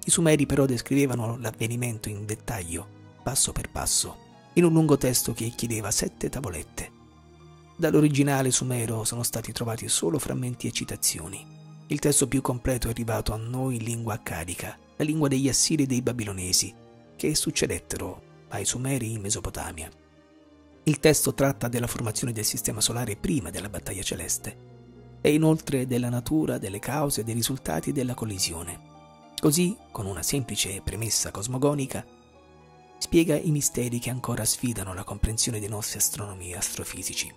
I Sumeri però descrivevano l'avvenimento in dettaglio, passo per passo, in un lungo testo che chiedeva sette tavolette. Dall'originale sumero sono stati trovati solo frammenti e citazioni. Il testo più completo è arrivato a noi in lingua accadica, la lingua degli Assiri e dei Babilonesi, che succedettero ai Sumeri in Mesopotamia. Il testo tratta della formazione del sistema solare prima della battaglia celeste e inoltre della natura, delle cause e dei risultati della collisione. Così, con una semplice premessa cosmogonica, spiega i misteri che ancora sfidano la comprensione dei nostri astronomi e astrofisici.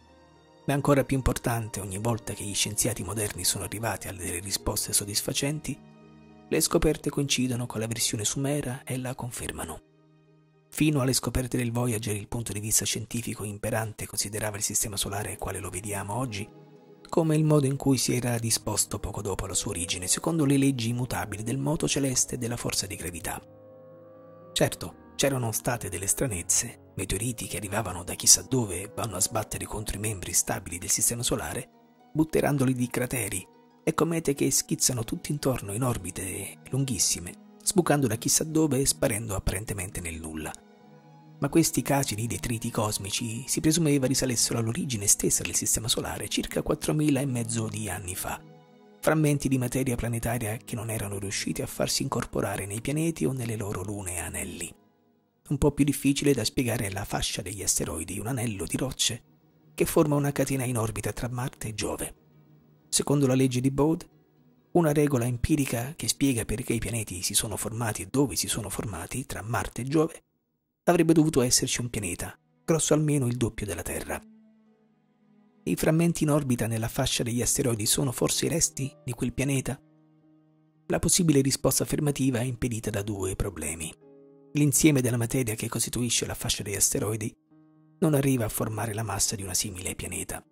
Ma ancora più importante, ogni volta che gli scienziati moderni sono arrivati a delle risposte soddisfacenti, le scoperte coincidono con la versione sumera e la confermano. Fino alle scoperte del Voyager il punto di vista scientifico imperante considerava il sistema solare quale lo vediamo oggi come il modo in cui si era disposto poco dopo la sua origine, secondo le leggi immutabili del moto celeste e della forza di gravità. Certo, c'erano state delle stranezze, meteoriti che arrivavano da chissà dove e vanno a sbattere contro i membri stabili del sistema solare, butterandoli di crateri e comete che schizzano tutti intorno in orbite lunghissime, sbucando da chissà dove e sparendo apparentemente nel nulla. Ma questi caci di detriti cosmici si presumeva risalessero all'origine stessa del Sistema Solare circa 4.000 e mezzo di anni fa. Frammenti di materia planetaria che non erano riusciti a farsi incorporare nei pianeti o nelle loro lune e anelli. Un po' più difficile da spiegare è la fascia degli asteroidi, un anello di rocce che forma una catena in orbita tra Marte e Giove. Secondo la legge di Bode, una regola empirica che spiega perché i pianeti si sono formati e dove si sono formati tra Marte e Giove, avrebbe dovuto esserci un pianeta, grosso almeno il doppio della Terra. I frammenti in orbita nella fascia degli asteroidi sono forse i resti di quel pianeta? La possibile risposta affermativa è impedita da due problemi. L'insieme della materia che costituisce la fascia degli asteroidi non arriva a formare la massa di una simile pianeta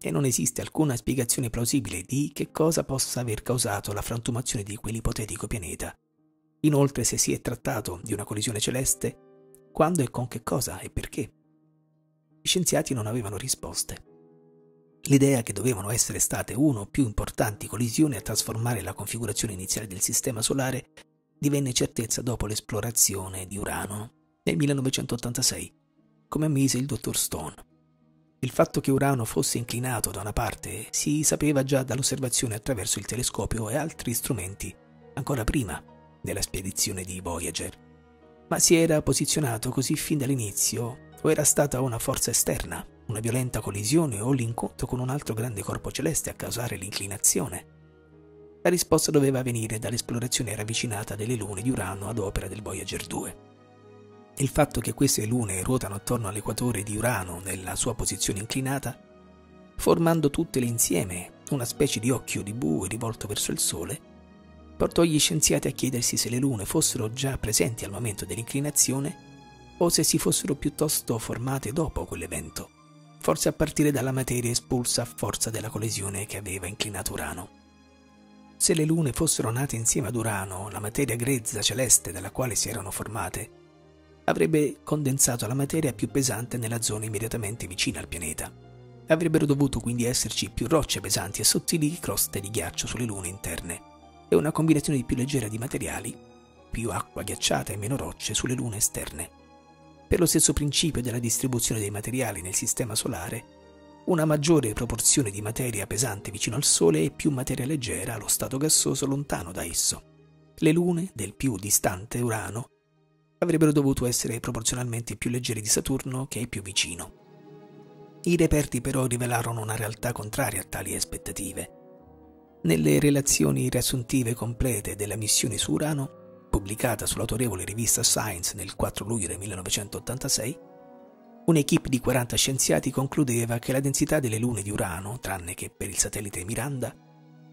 e non esiste alcuna spiegazione plausibile di che cosa possa aver causato la frantumazione di quell'ipotetico pianeta. Inoltre, se si è trattato di una collisione celeste, quando e con che cosa e perché? Gli scienziati non avevano risposte. L'idea che dovevano essere state uno o più importanti collisioni a trasformare la configurazione iniziale del Sistema Solare divenne certezza dopo l'esplorazione di Urano nel 1986, come ammise il dottor Stone. Il fatto che Urano fosse inclinato da una parte si sapeva già dall'osservazione attraverso il telescopio e altri strumenti, ancora prima della spedizione di Voyager. Ma si era posizionato così fin dall'inizio o era stata una forza esterna, una violenta collisione o l'incontro con un altro grande corpo celeste a causare l'inclinazione? La risposta doveva venire dall'esplorazione ravvicinata delle lune di Urano ad opera del Voyager 2. Il fatto che queste lune ruotano attorno all'equatore di Urano nella sua posizione inclinata, formando tutte le insieme una specie di occhio di bue rivolto verso il Sole, portò gli scienziati a chiedersi se le lune fossero già presenti al momento dell'inclinazione o se si fossero piuttosto formate dopo quell'evento, forse a partire dalla materia espulsa a forza della collisione che aveva inclinato Urano. Se le lune fossero nate insieme ad Urano, la materia grezza celeste dalla quale si erano formate avrebbe condensato la materia più pesante nella zona immediatamente vicina al pianeta. Avrebbero dovuto quindi esserci più rocce pesanti e sottili croste di ghiaccio sulle lune interne e una combinazione più leggera di materiali, più acqua ghiacciata e meno rocce sulle lune esterne. Per lo stesso principio della distribuzione dei materiali nel sistema solare, una maggiore proporzione di materia pesante vicino al Sole e più materia leggera allo stato gassoso lontano da esso. Le lune del più distante Urano avrebbero dovuto essere proporzionalmente più leggeri di Saturno che è più vicino. I reperti però rivelarono una realtà contraria a tali aspettative. Nelle relazioni riassuntive complete della missione su Urano, pubblicata sull'autorevole rivista Science nel 4 luglio del 1986, un'equipe di 40 scienziati concludeva che la densità delle lune di Urano, tranne che per il satellite Miranda,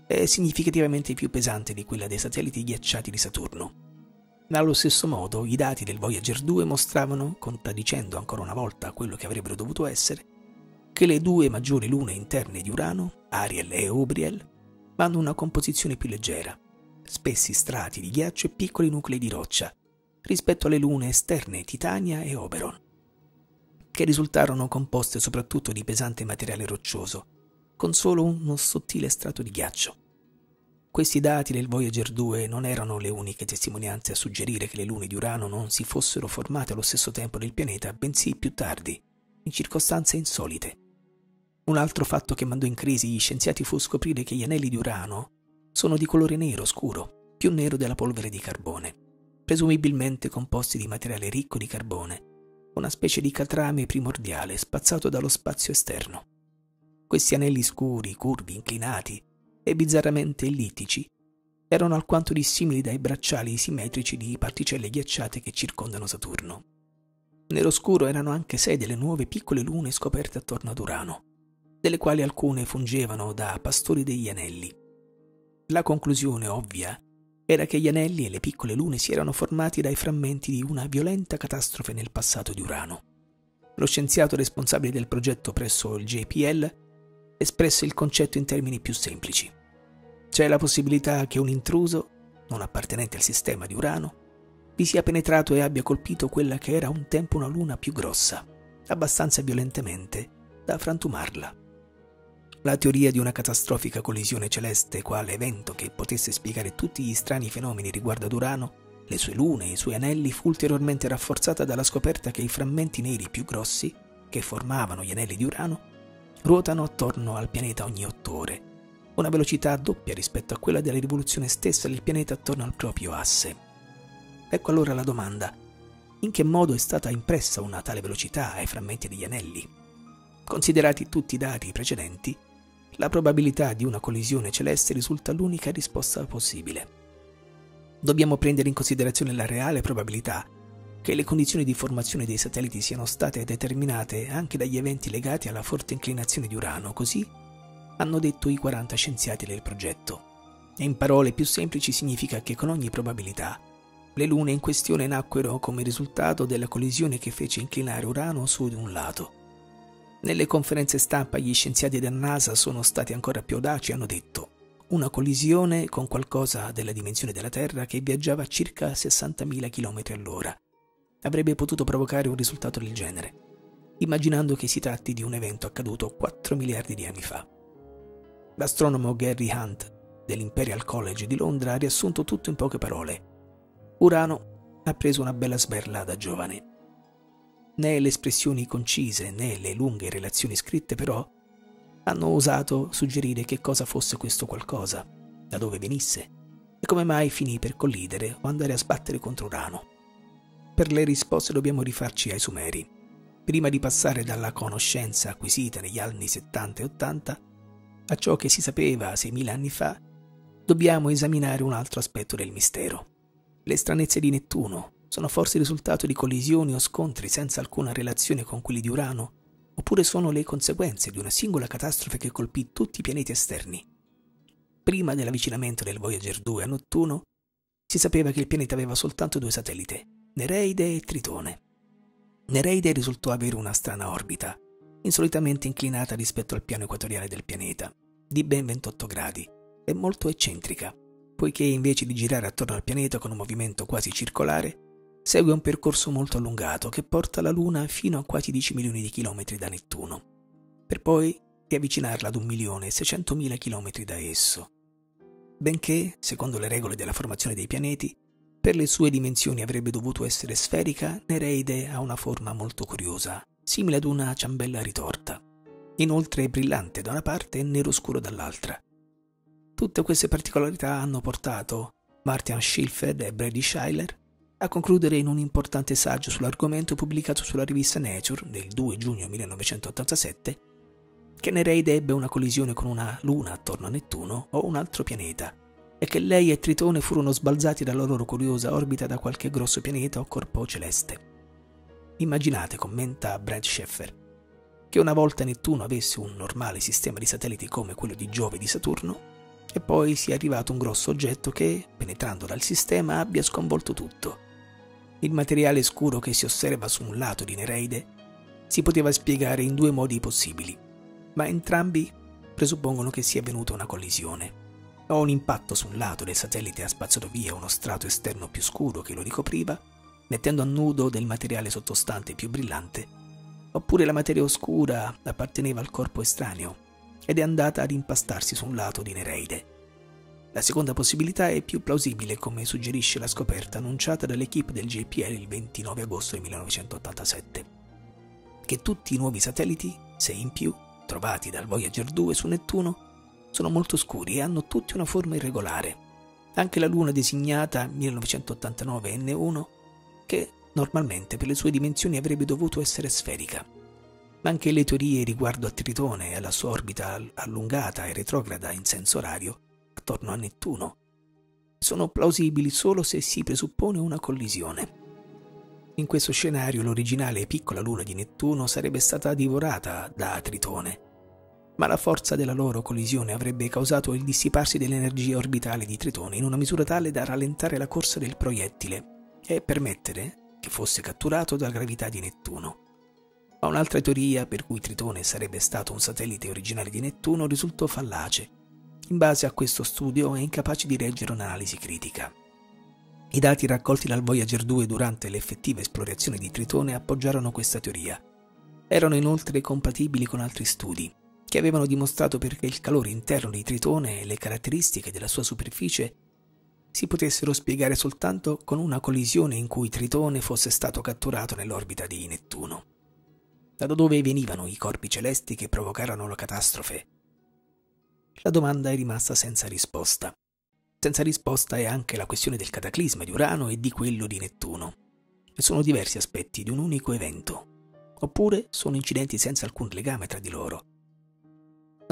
è significativamente più pesante di quella dei satelliti ghiacciati di Saturno allo stesso modo, i dati del Voyager 2 mostravano, contraddicendo ancora una volta quello che avrebbero dovuto essere, che le due maggiori lune interne di Urano, Ariel e Obriel, hanno una composizione più leggera, spessi strati di ghiaccio e piccoli nuclei di roccia, rispetto alle lune esterne Titania e Oberon, che risultarono composte soprattutto di pesante materiale roccioso, con solo uno sottile strato di ghiaccio. Questi dati del Voyager 2 non erano le uniche testimonianze a suggerire che le lune di Urano non si fossero formate allo stesso tempo del pianeta, bensì più tardi, in circostanze insolite. Un altro fatto che mandò in crisi gli scienziati fu scoprire che gli anelli di Urano sono di colore nero scuro, più nero della polvere di carbone, presumibilmente composti di materiale ricco di carbone, una specie di catrame primordiale spazzato dallo spazio esterno. Questi anelli scuri, curvi, inclinati, e bizzarramente ellittici, erano alquanto dissimili dai bracciali simmetrici di particelle ghiacciate che circondano Saturno. Nero scuro erano anche sei delle nuove piccole lune scoperte attorno ad Urano, delle quali alcune fungevano da pastori degli anelli. La conclusione ovvia era che gli anelli e le piccole lune si erano formati dai frammenti di una violenta catastrofe nel passato di Urano. Lo scienziato responsabile del progetto presso il JPL espresse il concetto in termini più semplici. C'è la possibilità che un intruso, non appartenente al sistema di Urano, vi sia penetrato e abbia colpito quella che era un tempo una luna più grossa, abbastanza violentemente da frantumarla. La teoria di una catastrofica collisione celeste quale evento che potesse spiegare tutti gli strani fenomeni riguardo ad Urano, le sue lune e i suoi anelli fu ulteriormente rafforzata dalla scoperta che i frammenti neri più grossi, che formavano gli anelli di Urano, ruotano attorno al pianeta ogni otto ore, una velocità doppia rispetto a quella della rivoluzione stessa del pianeta attorno al proprio asse. Ecco allora la domanda. In che modo è stata impressa una tale velocità ai frammenti degli anelli? Considerati tutti i dati precedenti, la probabilità di una collisione celeste risulta l'unica risposta possibile. Dobbiamo prendere in considerazione la reale probabilità che le condizioni di formazione dei satelliti siano state determinate anche dagli eventi legati alla forte inclinazione di Urano, così hanno detto i 40 scienziati del progetto. E in parole più semplici significa che con ogni probabilità le lune in questione nacquero come risultato della collisione che fece inclinare Urano su di un lato. Nelle conferenze stampa gli scienziati della NASA sono stati ancora più audaci e hanno detto una collisione con qualcosa della dimensione della Terra che viaggiava a circa 60.000 km all'ora avrebbe potuto provocare un risultato del genere, immaginando che si tratti di un evento accaduto 4 miliardi di anni fa. L'astronomo Gary Hunt dell'Imperial College di Londra ha riassunto tutto in poche parole. Urano ha preso una bella sberla da giovane. Né le espressioni concise né le lunghe relazioni scritte però hanno osato suggerire che cosa fosse questo qualcosa, da dove venisse e come mai finì per collidere o andare a sbattere contro Urano. Per le risposte dobbiamo rifarci ai Sumeri. Prima di passare dalla conoscenza acquisita negli anni 70 e 80 a ciò che si sapeva 6.000 anni fa, dobbiamo esaminare un altro aspetto del mistero. Le stranezze di Nettuno, Sono forse il risultato di collisioni o scontri senza alcuna relazione con quelli di Urano? Oppure sono le conseguenze di una singola catastrofe che colpì tutti i pianeti esterni? Prima dell'avvicinamento del Voyager 2 a Nettuno, si sapeva che il pianeta aveva soltanto due satelliti, Nereide e Tritone. Nereide risultò avere una strana orbita, insolitamente inclinata rispetto al piano equatoriale del pianeta, di ben 28 gradi, e molto eccentrica, poiché invece di girare attorno al pianeta con un movimento quasi circolare, segue un percorso molto allungato che porta la Luna fino a quasi 10 milioni di chilometri da Nettuno, per poi riavvicinarla ad un milione e 600 mila chilometri da esso. Benché, secondo le regole della formazione dei pianeti, per le sue dimensioni avrebbe dovuto essere sferica, Nereide ha una forma molto curiosa, simile ad una ciambella ritorta. Inoltre è brillante da una parte e nero scuro dall'altra. Tutte queste particolarità hanno portato Martin Schilfeld e Brady Schuyler a concludere in un importante saggio sull'argomento pubblicato sulla rivista Nature del 2 giugno 1987 che Nereide ebbe una collisione con una luna attorno a Nettuno o un altro pianeta e che lei e Tritone furono sbalzati dalla loro curiosa orbita da qualche grosso pianeta o corpo celeste. Immaginate, commenta Brad Sheffer, che una volta Nettuno avesse un normale sistema di satelliti come quello di Giove e di Saturno e poi sia arrivato un grosso oggetto che, penetrando dal sistema, abbia sconvolto tutto. Il materiale scuro che si osserva su un lato di Nereide si poteva spiegare in due modi possibili, ma entrambi presuppongono che sia avvenuta una collisione. O un impatto su un lato del satellite ha spazzato via uno strato esterno più scuro che lo ricopriva, mettendo a nudo del materiale sottostante più brillante, oppure la materia oscura apparteneva al corpo estraneo ed è andata ad impastarsi su un lato di Nereide. La seconda possibilità è più plausibile come suggerisce la scoperta annunciata dall'equipe del JPL il 29 agosto 1987, che tutti i nuovi satelliti, sei in più, trovati dal Voyager 2 su Nettuno, sono molto scuri e hanno tutti una forma irregolare. Anche la luna designata 1989 N1, che normalmente per le sue dimensioni avrebbe dovuto essere sferica ma anche le teorie riguardo a Tritone e alla sua orbita allungata e retrograda in senso orario attorno a Nettuno sono plausibili solo se si presuppone una collisione. In questo scenario l'originale piccola luna di Nettuno sarebbe stata divorata da Tritone, ma la forza della loro collisione avrebbe causato il dissiparsi dell'energia orbitale di Tritone in una misura tale da rallentare la corsa del proiettile e permettere che fosse catturato dalla gravità di Nettuno ma un'altra teoria per cui Tritone sarebbe stato un satellite originale di Nettuno risultò fallace. In base a questo studio è incapace di reggere un'analisi critica. I dati raccolti dal Voyager 2 durante l'effettiva esplorazione di Tritone appoggiarono questa teoria. Erano inoltre compatibili con altri studi, che avevano dimostrato perché il calore interno di Tritone e le caratteristiche della sua superficie si potessero spiegare soltanto con una collisione in cui Tritone fosse stato catturato nell'orbita di Nettuno da dove venivano i corpi celesti che provocarono la catastrofe? La domanda è rimasta senza risposta. Senza risposta è anche la questione del cataclisma di Urano e di quello di Nettuno. Sono diversi aspetti di un unico evento. Oppure sono incidenti senza alcun legame tra di loro.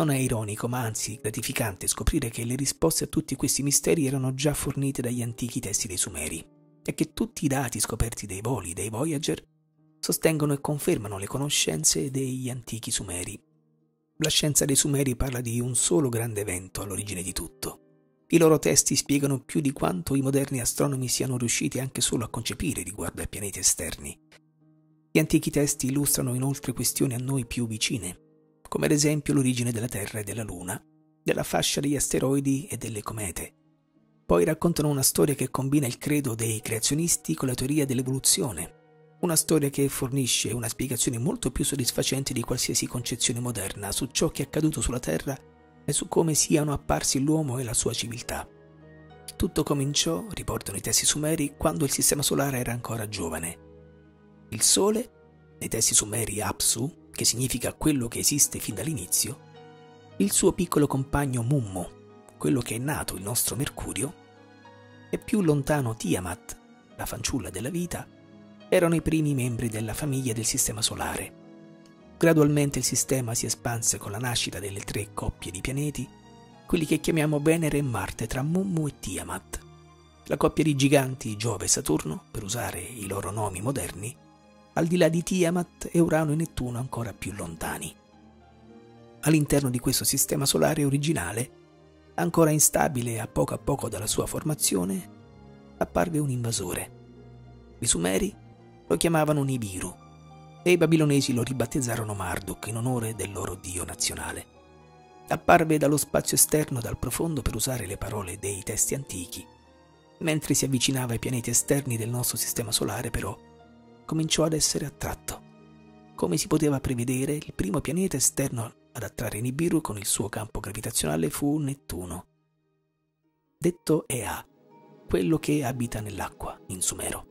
Non è ironico, ma anzi gratificante scoprire che le risposte a tutti questi misteri erano già fornite dagli antichi testi dei Sumeri e che tutti i dati scoperti dai voli dei Voyager sostengono e confermano le conoscenze degli antichi Sumeri. La scienza dei Sumeri parla di un solo grande evento all'origine di tutto. I loro testi spiegano più di quanto i moderni astronomi siano riusciti anche solo a concepire riguardo ai pianeti esterni. Gli antichi testi illustrano inoltre questioni a noi più vicine, come ad esempio l'origine della Terra e della Luna, della fascia degli asteroidi e delle comete. Poi raccontano una storia che combina il credo dei creazionisti con la teoria dell'evoluzione, una storia che fornisce una spiegazione molto più soddisfacente di qualsiasi concezione moderna su ciò che è accaduto sulla Terra e su come siano apparsi l'uomo e la sua civiltà. Tutto cominciò, riportano i testi sumeri, quando il sistema solare era ancora giovane. Il Sole, nei testi sumeri Apsu, che significa quello che esiste fin dall'inizio, il suo piccolo compagno Mummo, quello che è nato il nostro Mercurio, e più lontano Tiamat, la fanciulla della vita, erano i primi membri della famiglia del Sistema Solare. Gradualmente il sistema si espanse con la nascita delle tre coppie di pianeti, quelli che chiamiamo Venere e Marte tra Mummu e Tiamat. La coppia di giganti Giove e Saturno, per usare i loro nomi moderni, al di là di Tiamat e Urano e Nettuno ancora più lontani. All'interno di questo sistema solare originale, ancora instabile a poco a poco dalla sua formazione, apparve un invasore. I Sumeri lo chiamavano Nibiru e i babilonesi lo ribattezzarono Marduk in onore del loro dio nazionale. Apparve dallo spazio esterno dal profondo per usare le parole dei testi antichi. Mentre si avvicinava ai pianeti esterni del nostro sistema solare, però, cominciò ad essere attratto. Come si poteva prevedere, il primo pianeta esterno ad attrarre Nibiru con il suo campo gravitazionale fu Nettuno, detto Ea, quello che abita nell'acqua in sumero.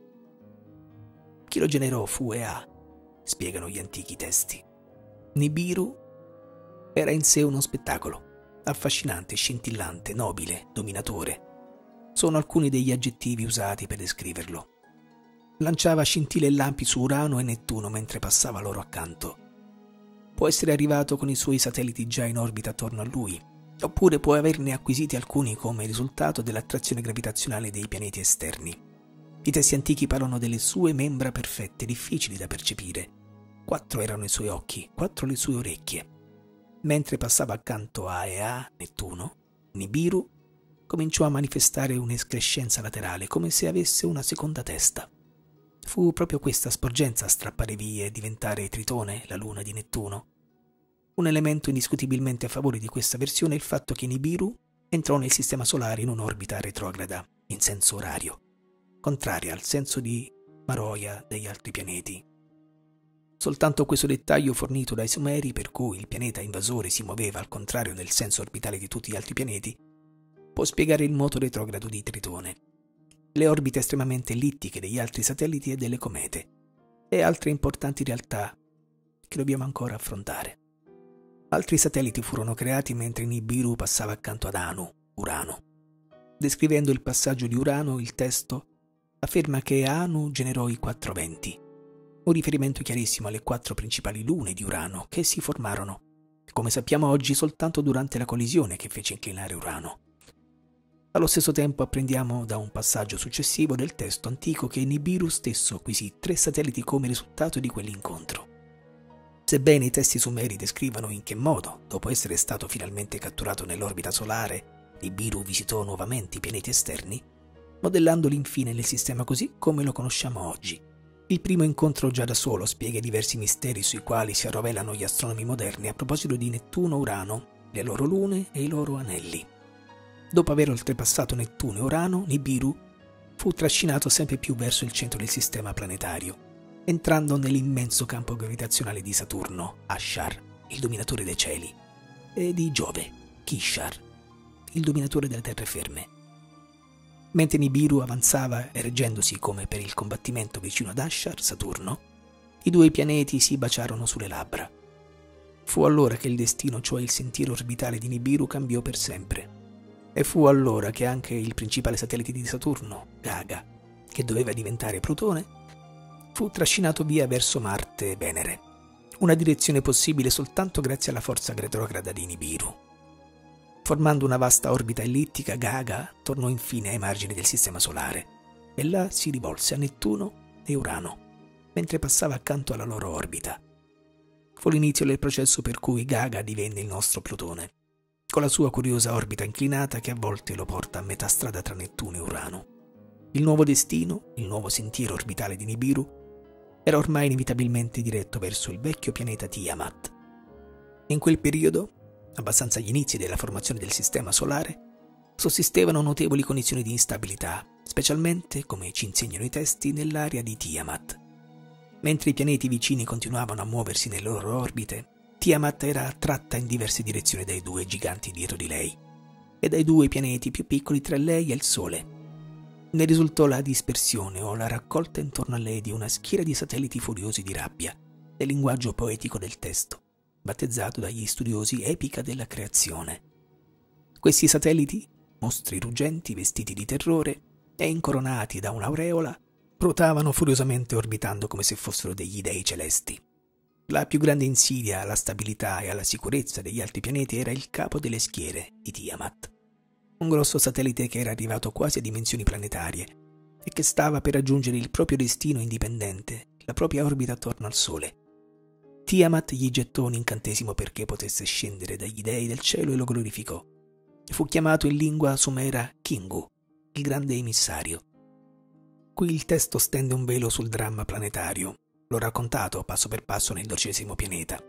Chi lo generò fu Ea, spiegano gli antichi testi. Nibiru era in sé uno spettacolo, affascinante, scintillante, nobile, dominatore. Sono alcuni degli aggettivi usati per descriverlo. Lanciava scintille e lampi su Urano e Nettuno mentre passava loro accanto. Può essere arrivato con i suoi satelliti già in orbita attorno a lui, oppure può averne acquisiti alcuni come risultato dell'attrazione gravitazionale dei pianeti esterni. I testi antichi parlano delle sue membra perfette, difficili da percepire. Quattro erano i suoi occhi, quattro le sue orecchie. Mentre passava accanto a Ea, Nettuno, Nibiru cominciò a manifestare un'escrescenza laterale, come se avesse una seconda testa. Fu proprio questa sporgenza a strappare via e diventare Tritone, la luna di Nettuno. Un elemento indiscutibilmente a favore di questa versione è il fatto che Nibiru entrò nel sistema solare in un'orbita retrograda, in senso orario contraria al senso di Maroia degli altri pianeti. Soltanto questo dettaglio fornito dai Sumeri, per cui il pianeta invasore si muoveva al contrario del senso orbitale di tutti gli altri pianeti, può spiegare il moto retrogrado di Tritone, le orbite estremamente ellittiche degli altri satelliti e delle comete, e altre importanti realtà che dobbiamo ancora affrontare. Altri satelliti furono creati mentre Nibiru passava accanto ad Anu, Urano. Descrivendo il passaggio di Urano, il testo afferma che Anu generò i quattro venti, un riferimento chiarissimo alle quattro principali lune di Urano che si formarono, come sappiamo oggi, soltanto durante la collisione che fece inclinare Urano. Allo stesso tempo apprendiamo da un passaggio successivo del testo antico che Nibiru stesso acquisì tre satelliti come risultato di quell'incontro. Sebbene i testi sumeri descrivano in che modo, dopo essere stato finalmente catturato nell'orbita solare, Nibiru visitò nuovamente i pianeti esterni, modellandoli infine nel sistema così come lo conosciamo oggi. Il primo incontro già da solo spiega i diversi misteri sui quali si arrovelano gli astronomi moderni a proposito di Nettuno Urano, le loro lune e i loro anelli. Dopo aver oltrepassato Nettuno e Urano, Nibiru fu trascinato sempre più verso il centro del sistema planetario, entrando nell'immenso campo gravitazionale di Saturno, Ashar, il dominatore dei cieli, e di Giove, Kishar, il dominatore delle terraferme. Mentre Nibiru avanzava ergendosi come per il combattimento vicino ad Ashar, Saturno, i due pianeti si baciarono sulle labbra. Fu allora che il destino, cioè il sentiero orbitale di Nibiru, cambiò per sempre. E fu allora che anche il principale satellite di Saturno, Gaga, che doveva diventare Plutone, fu trascinato via verso Marte e Venere, una direzione possibile soltanto grazie alla forza retrograda di Nibiru. Formando una vasta orbita ellittica, Gaga tornò infine ai margini del Sistema Solare e là si rivolse a Nettuno e Urano, mentre passava accanto alla loro orbita. Fu l'inizio del processo per cui Gaga divenne il nostro Plutone, con la sua curiosa orbita inclinata che a volte lo porta a metà strada tra Nettuno e Urano. Il nuovo destino, il nuovo sentiero orbitale di Nibiru, era ormai inevitabilmente diretto verso il vecchio pianeta Tiamat. In quel periodo abbastanza agli inizi della formazione del Sistema Solare, sussistevano notevoli condizioni di instabilità, specialmente, come ci insegnano i testi, nell'area di Tiamat. Mentre i pianeti vicini continuavano a muoversi nelle loro orbite, Tiamat era attratta in diverse direzioni dai due giganti dietro di lei e dai due pianeti più piccoli tra lei e il Sole. Ne risultò la dispersione o la raccolta intorno a lei di una schiera di satelliti furiosi di rabbia, nel linguaggio poetico del testo battezzato dagli studiosi epica della creazione. Questi satelliti, mostri ruggenti vestiti di terrore e incoronati da un'aureola, ruotavano furiosamente orbitando come se fossero degli dei celesti. La più grande insidia alla stabilità e alla sicurezza degli altri pianeti era il capo delle schiere di Tiamat. un grosso satellite che era arrivato quasi a dimensioni planetarie e che stava per raggiungere il proprio destino indipendente, la propria orbita attorno al Sole. Tiamat gli gettò un incantesimo perché potesse scendere dagli dei del cielo e lo glorificò. Fu chiamato in lingua sumera Kingu, il grande emissario. Qui il testo stende un velo sul dramma planetario. L'ho raccontato passo per passo nel dodicesimo pianeta.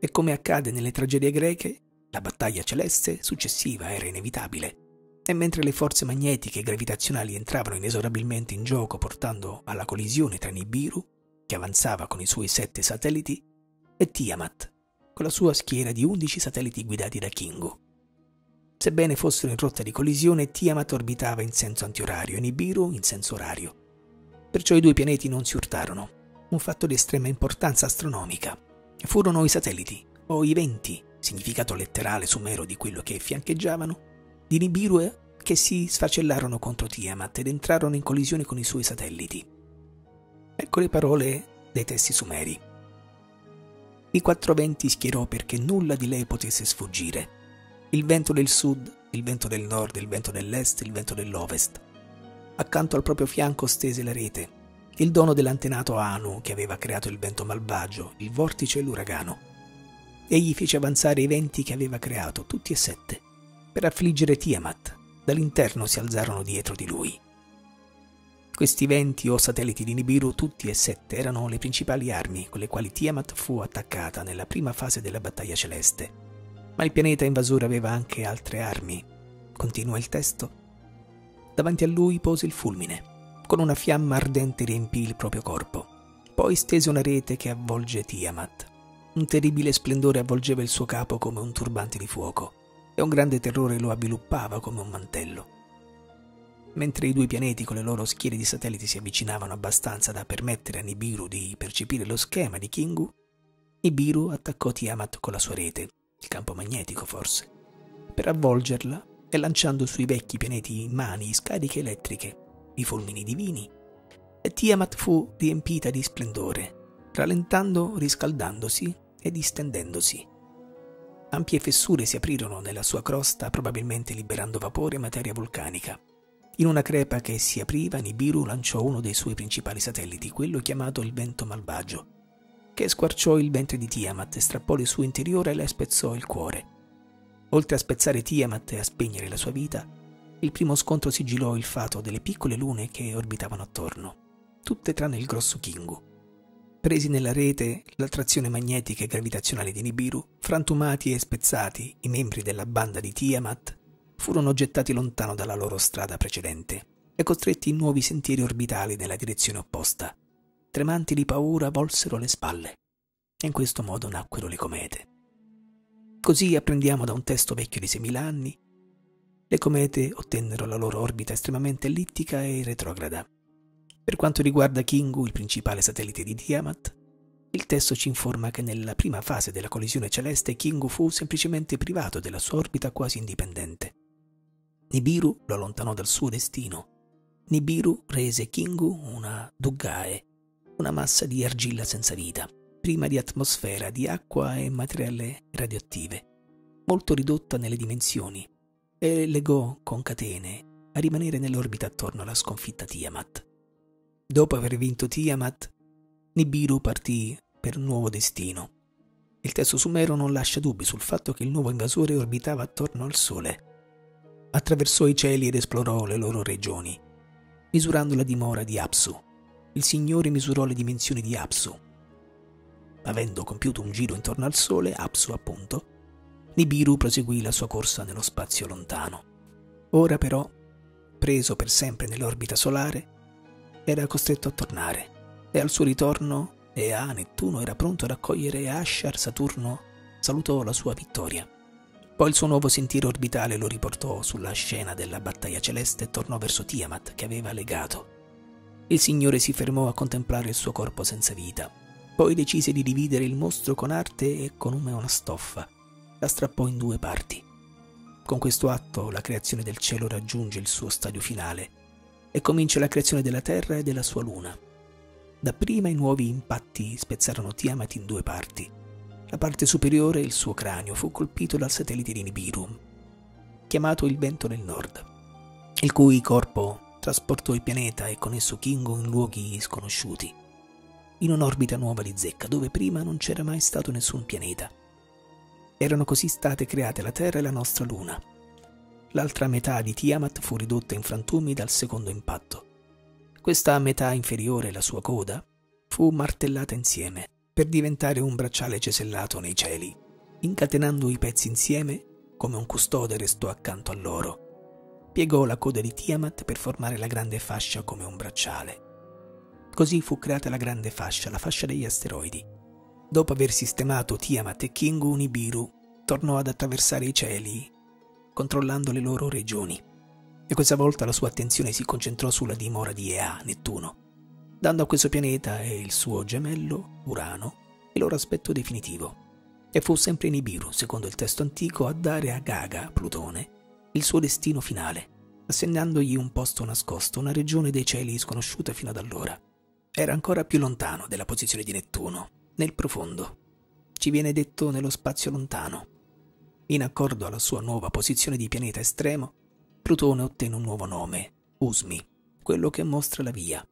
E come accade nelle tragedie greche, la battaglia celeste successiva era inevitabile. E mentre le forze magnetiche e gravitazionali entravano inesorabilmente in gioco portando alla collisione tra Nibiru, che avanzava con i suoi sette satelliti, e Tiamat, con la sua schiera di undici satelliti guidati da Kingu. Sebbene fossero in rotta di collisione, Tiamat orbitava in senso antiorario e Nibiru in senso orario. Perciò i due pianeti non si urtarono, un fatto di estrema importanza astronomica. Furono i satelliti, o i venti, significato letterale sumero di quello che fiancheggiavano, di Nibiru che si sfacellarono contro Tiamat ed entrarono in collisione con i suoi satelliti. Ecco le parole dei testi sumeri. I quattro venti schierò perché nulla di lei potesse sfuggire il vento del sud, il vento del nord, il vento dell'est, il vento dell'ovest. Accanto al proprio fianco stese la rete, il dono dell'antenato Anu che aveva creato il vento malvagio, il vortice e l'uragano. Egli fece avanzare i venti che aveva creato, tutti e sette, per affliggere Tiamat. Dall'interno si alzarono dietro di lui. Questi venti o satelliti di Nibiru, tutti e sette, erano le principali armi con le quali Tiamat fu attaccata nella prima fase della battaglia celeste ma il pianeta invasore aveva anche altre armi. Continua il testo. Davanti a lui pose il fulmine. Con una fiamma ardente riempì il proprio corpo. Poi stese una rete che avvolge Tiamat. Un terribile splendore avvolgeva il suo capo come un turbante di fuoco e un grande terrore lo avviluppava come un mantello. Mentre i due pianeti con le loro schiere di satelliti si avvicinavano abbastanza da permettere a Nibiru di percepire lo schema di Kingu, Nibiru attaccò Tiamat con la sua rete il campo magnetico forse, per avvolgerla e lanciando sui vecchi pianeti mani scariche elettriche, i fulmini divini, e Tiamat fu riempita di splendore, rallentando, riscaldandosi e distendendosi. Ampie fessure si aprirono nella sua crosta, probabilmente liberando vapore e materia vulcanica. In una crepa che si apriva, Nibiru lanciò uno dei suoi principali satelliti, quello chiamato il vento malvagio, che squarciò il ventre di Tiamat, strappò il suo interiore e le spezzò il cuore. Oltre a spezzare Tiamat e a spegnere la sua vita, il primo scontro sigillò il fato delle piccole lune che orbitavano attorno, tutte tranne il grosso Kingu. Presi nella rete l'attrazione magnetica e gravitazionale di Nibiru, frantumati e spezzati, i membri della banda di Tiamat furono gettati lontano dalla loro strada precedente e costretti in nuovi sentieri orbitali nella direzione opposta, tremanti di paura, volsero le spalle. E in questo modo nacquero le comete. Così apprendiamo da un testo vecchio di 6.000 anni, le comete ottennero la loro orbita estremamente ellittica e retrograda. Per quanto riguarda Kingu, il principale satellite di Tiamat, il testo ci informa che nella prima fase della collisione celeste Kingu fu semplicemente privato della sua orbita quasi indipendente. Nibiru lo allontanò dal suo destino. Nibiru rese Kingu una Duggae, una massa di argilla senza vita, prima di atmosfera, di acqua e materiali radioattive, molto ridotta nelle dimensioni, e legò con catene a rimanere nell'orbita attorno alla sconfitta Tiamat. Dopo aver vinto Tiamat, Nibiru partì per un nuovo destino. Il testo sumero non lascia dubbi sul fatto che il nuovo invasore orbitava attorno al Sole. Attraversò i cieli ed esplorò le loro regioni, misurando la dimora di Apsu, il Signore misurò le dimensioni di Apsu. Avendo compiuto un giro intorno al Sole, Apsu appunto, Nibiru proseguì la sua corsa nello spazio lontano. Ora però, preso per sempre nell'orbita solare, era costretto a tornare e al suo ritorno Ea, Nettuno, era pronto ad accogliere Ashar, Saturno, salutò la sua vittoria. Poi il suo nuovo sentiero orbitale lo riportò sulla scena della battaglia celeste e tornò verso Tiamat che aveva legato. Il Signore si fermò a contemplare il suo corpo senza vita. Poi decise di dividere il mostro con arte e con una stoffa. La strappò in due parti. Con questo atto la creazione del cielo raggiunge il suo stadio finale e comincia la creazione della terra e della sua luna. Dapprima i nuovi impatti spezzarono Tiamat in due parti. La parte superiore, il suo cranio, fu colpito dal satellite di Nibiru. chiamato il vento del nord, il cui corpo trasportò il pianeta e con esso Kingo in luoghi sconosciuti, in un'orbita nuova di zecca dove prima non c'era mai stato nessun pianeta. Erano così state create la Terra e la nostra Luna. L'altra metà di Tiamat fu ridotta in frantumi dal secondo impatto. Questa metà inferiore, la sua coda, fu martellata insieme per diventare un bracciale cesellato nei cieli. Incatenando i pezzi insieme, come un custode restò accanto a loro. Piegò la coda di Tiamat per formare la grande fascia come un bracciale. Così fu creata la grande fascia, la fascia degli asteroidi. Dopo aver sistemato Tiamat e Kingu, Nibiru tornò ad attraversare i cieli, controllando le loro regioni. E questa volta la sua attenzione si concentrò sulla dimora di Ea, Nettuno, dando a questo pianeta e il suo gemello, Urano, il loro aspetto definitivo. E fu sempre Nibiru, secondo il testo antico, a dare a Gaga, Plutone, il suo destino finale, assegnandogli un posto nascosto, una regione dei cieli sconosciuta fino ad allora. Era ancora più lontano della posizione di Nettuno, nel profondo. Ci viene detto nello spazio lontano. In accordo alla sua nuova posizione di pianeta estremo, Plutone ottenne un nuovo nome, Usmi, quello che mostra la via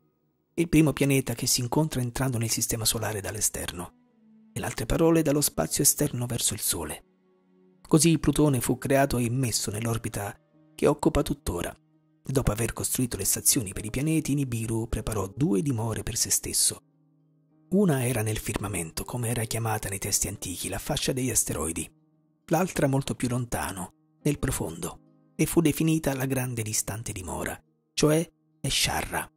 il primo pianeta che si incontra entrando nel sistema solare dall'esterno, in altre parole dallo spazio esterno verso il Sole. Così Plutone fu creato e immesso nell'orbita che occupa tuttora. Dopo aver costruito le stazioni per i pianeti, Nibiru preparò due dimore per se stesso. Una era nel firmamento, come era chiamata nei testi antichi, la fascia degli asteroidi, l'altra molto più lontano, nel profondo, e fu definita la grande distante dimora, cioè Esharra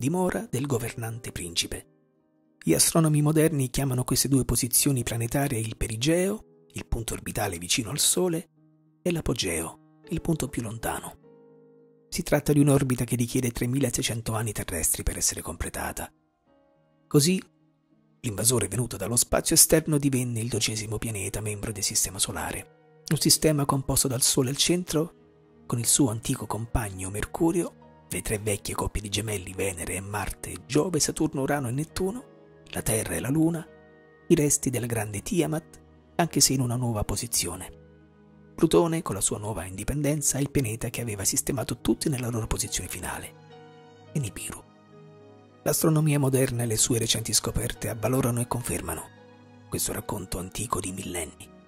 dimora del governante principe. Gli astronomi moderni chiamano queste due posizioni planetarie il perigeo, il punto orbitale vicino al Sole, e l'apogeo, il punto più lontano. Si tratta di un'orbita che richiede 3600 anni terrestri per essere completata. Così, l'invasore venuto dallo spazio esterno divenne il dodicesimo pianeta membro del Sistema Solare, un sistema composto dal Sole al centro, con il suo antico compagno Mercurio le tre vecchie coppie di gemelli Venere, Marte, Giove, Saturno, Urano e Nettuno, la Terra e la Luna, i resti della grande Tiamat, anche se in una nuova posizione. Plutone, con la sua nuova indipendenza, è il pianeta che aveva sistemato tutti nella loro posizione finale, e Nibiru. L'astronomia moderna e le sue recenti scoperte avvalorano e confermano questo racconto antico di millenni.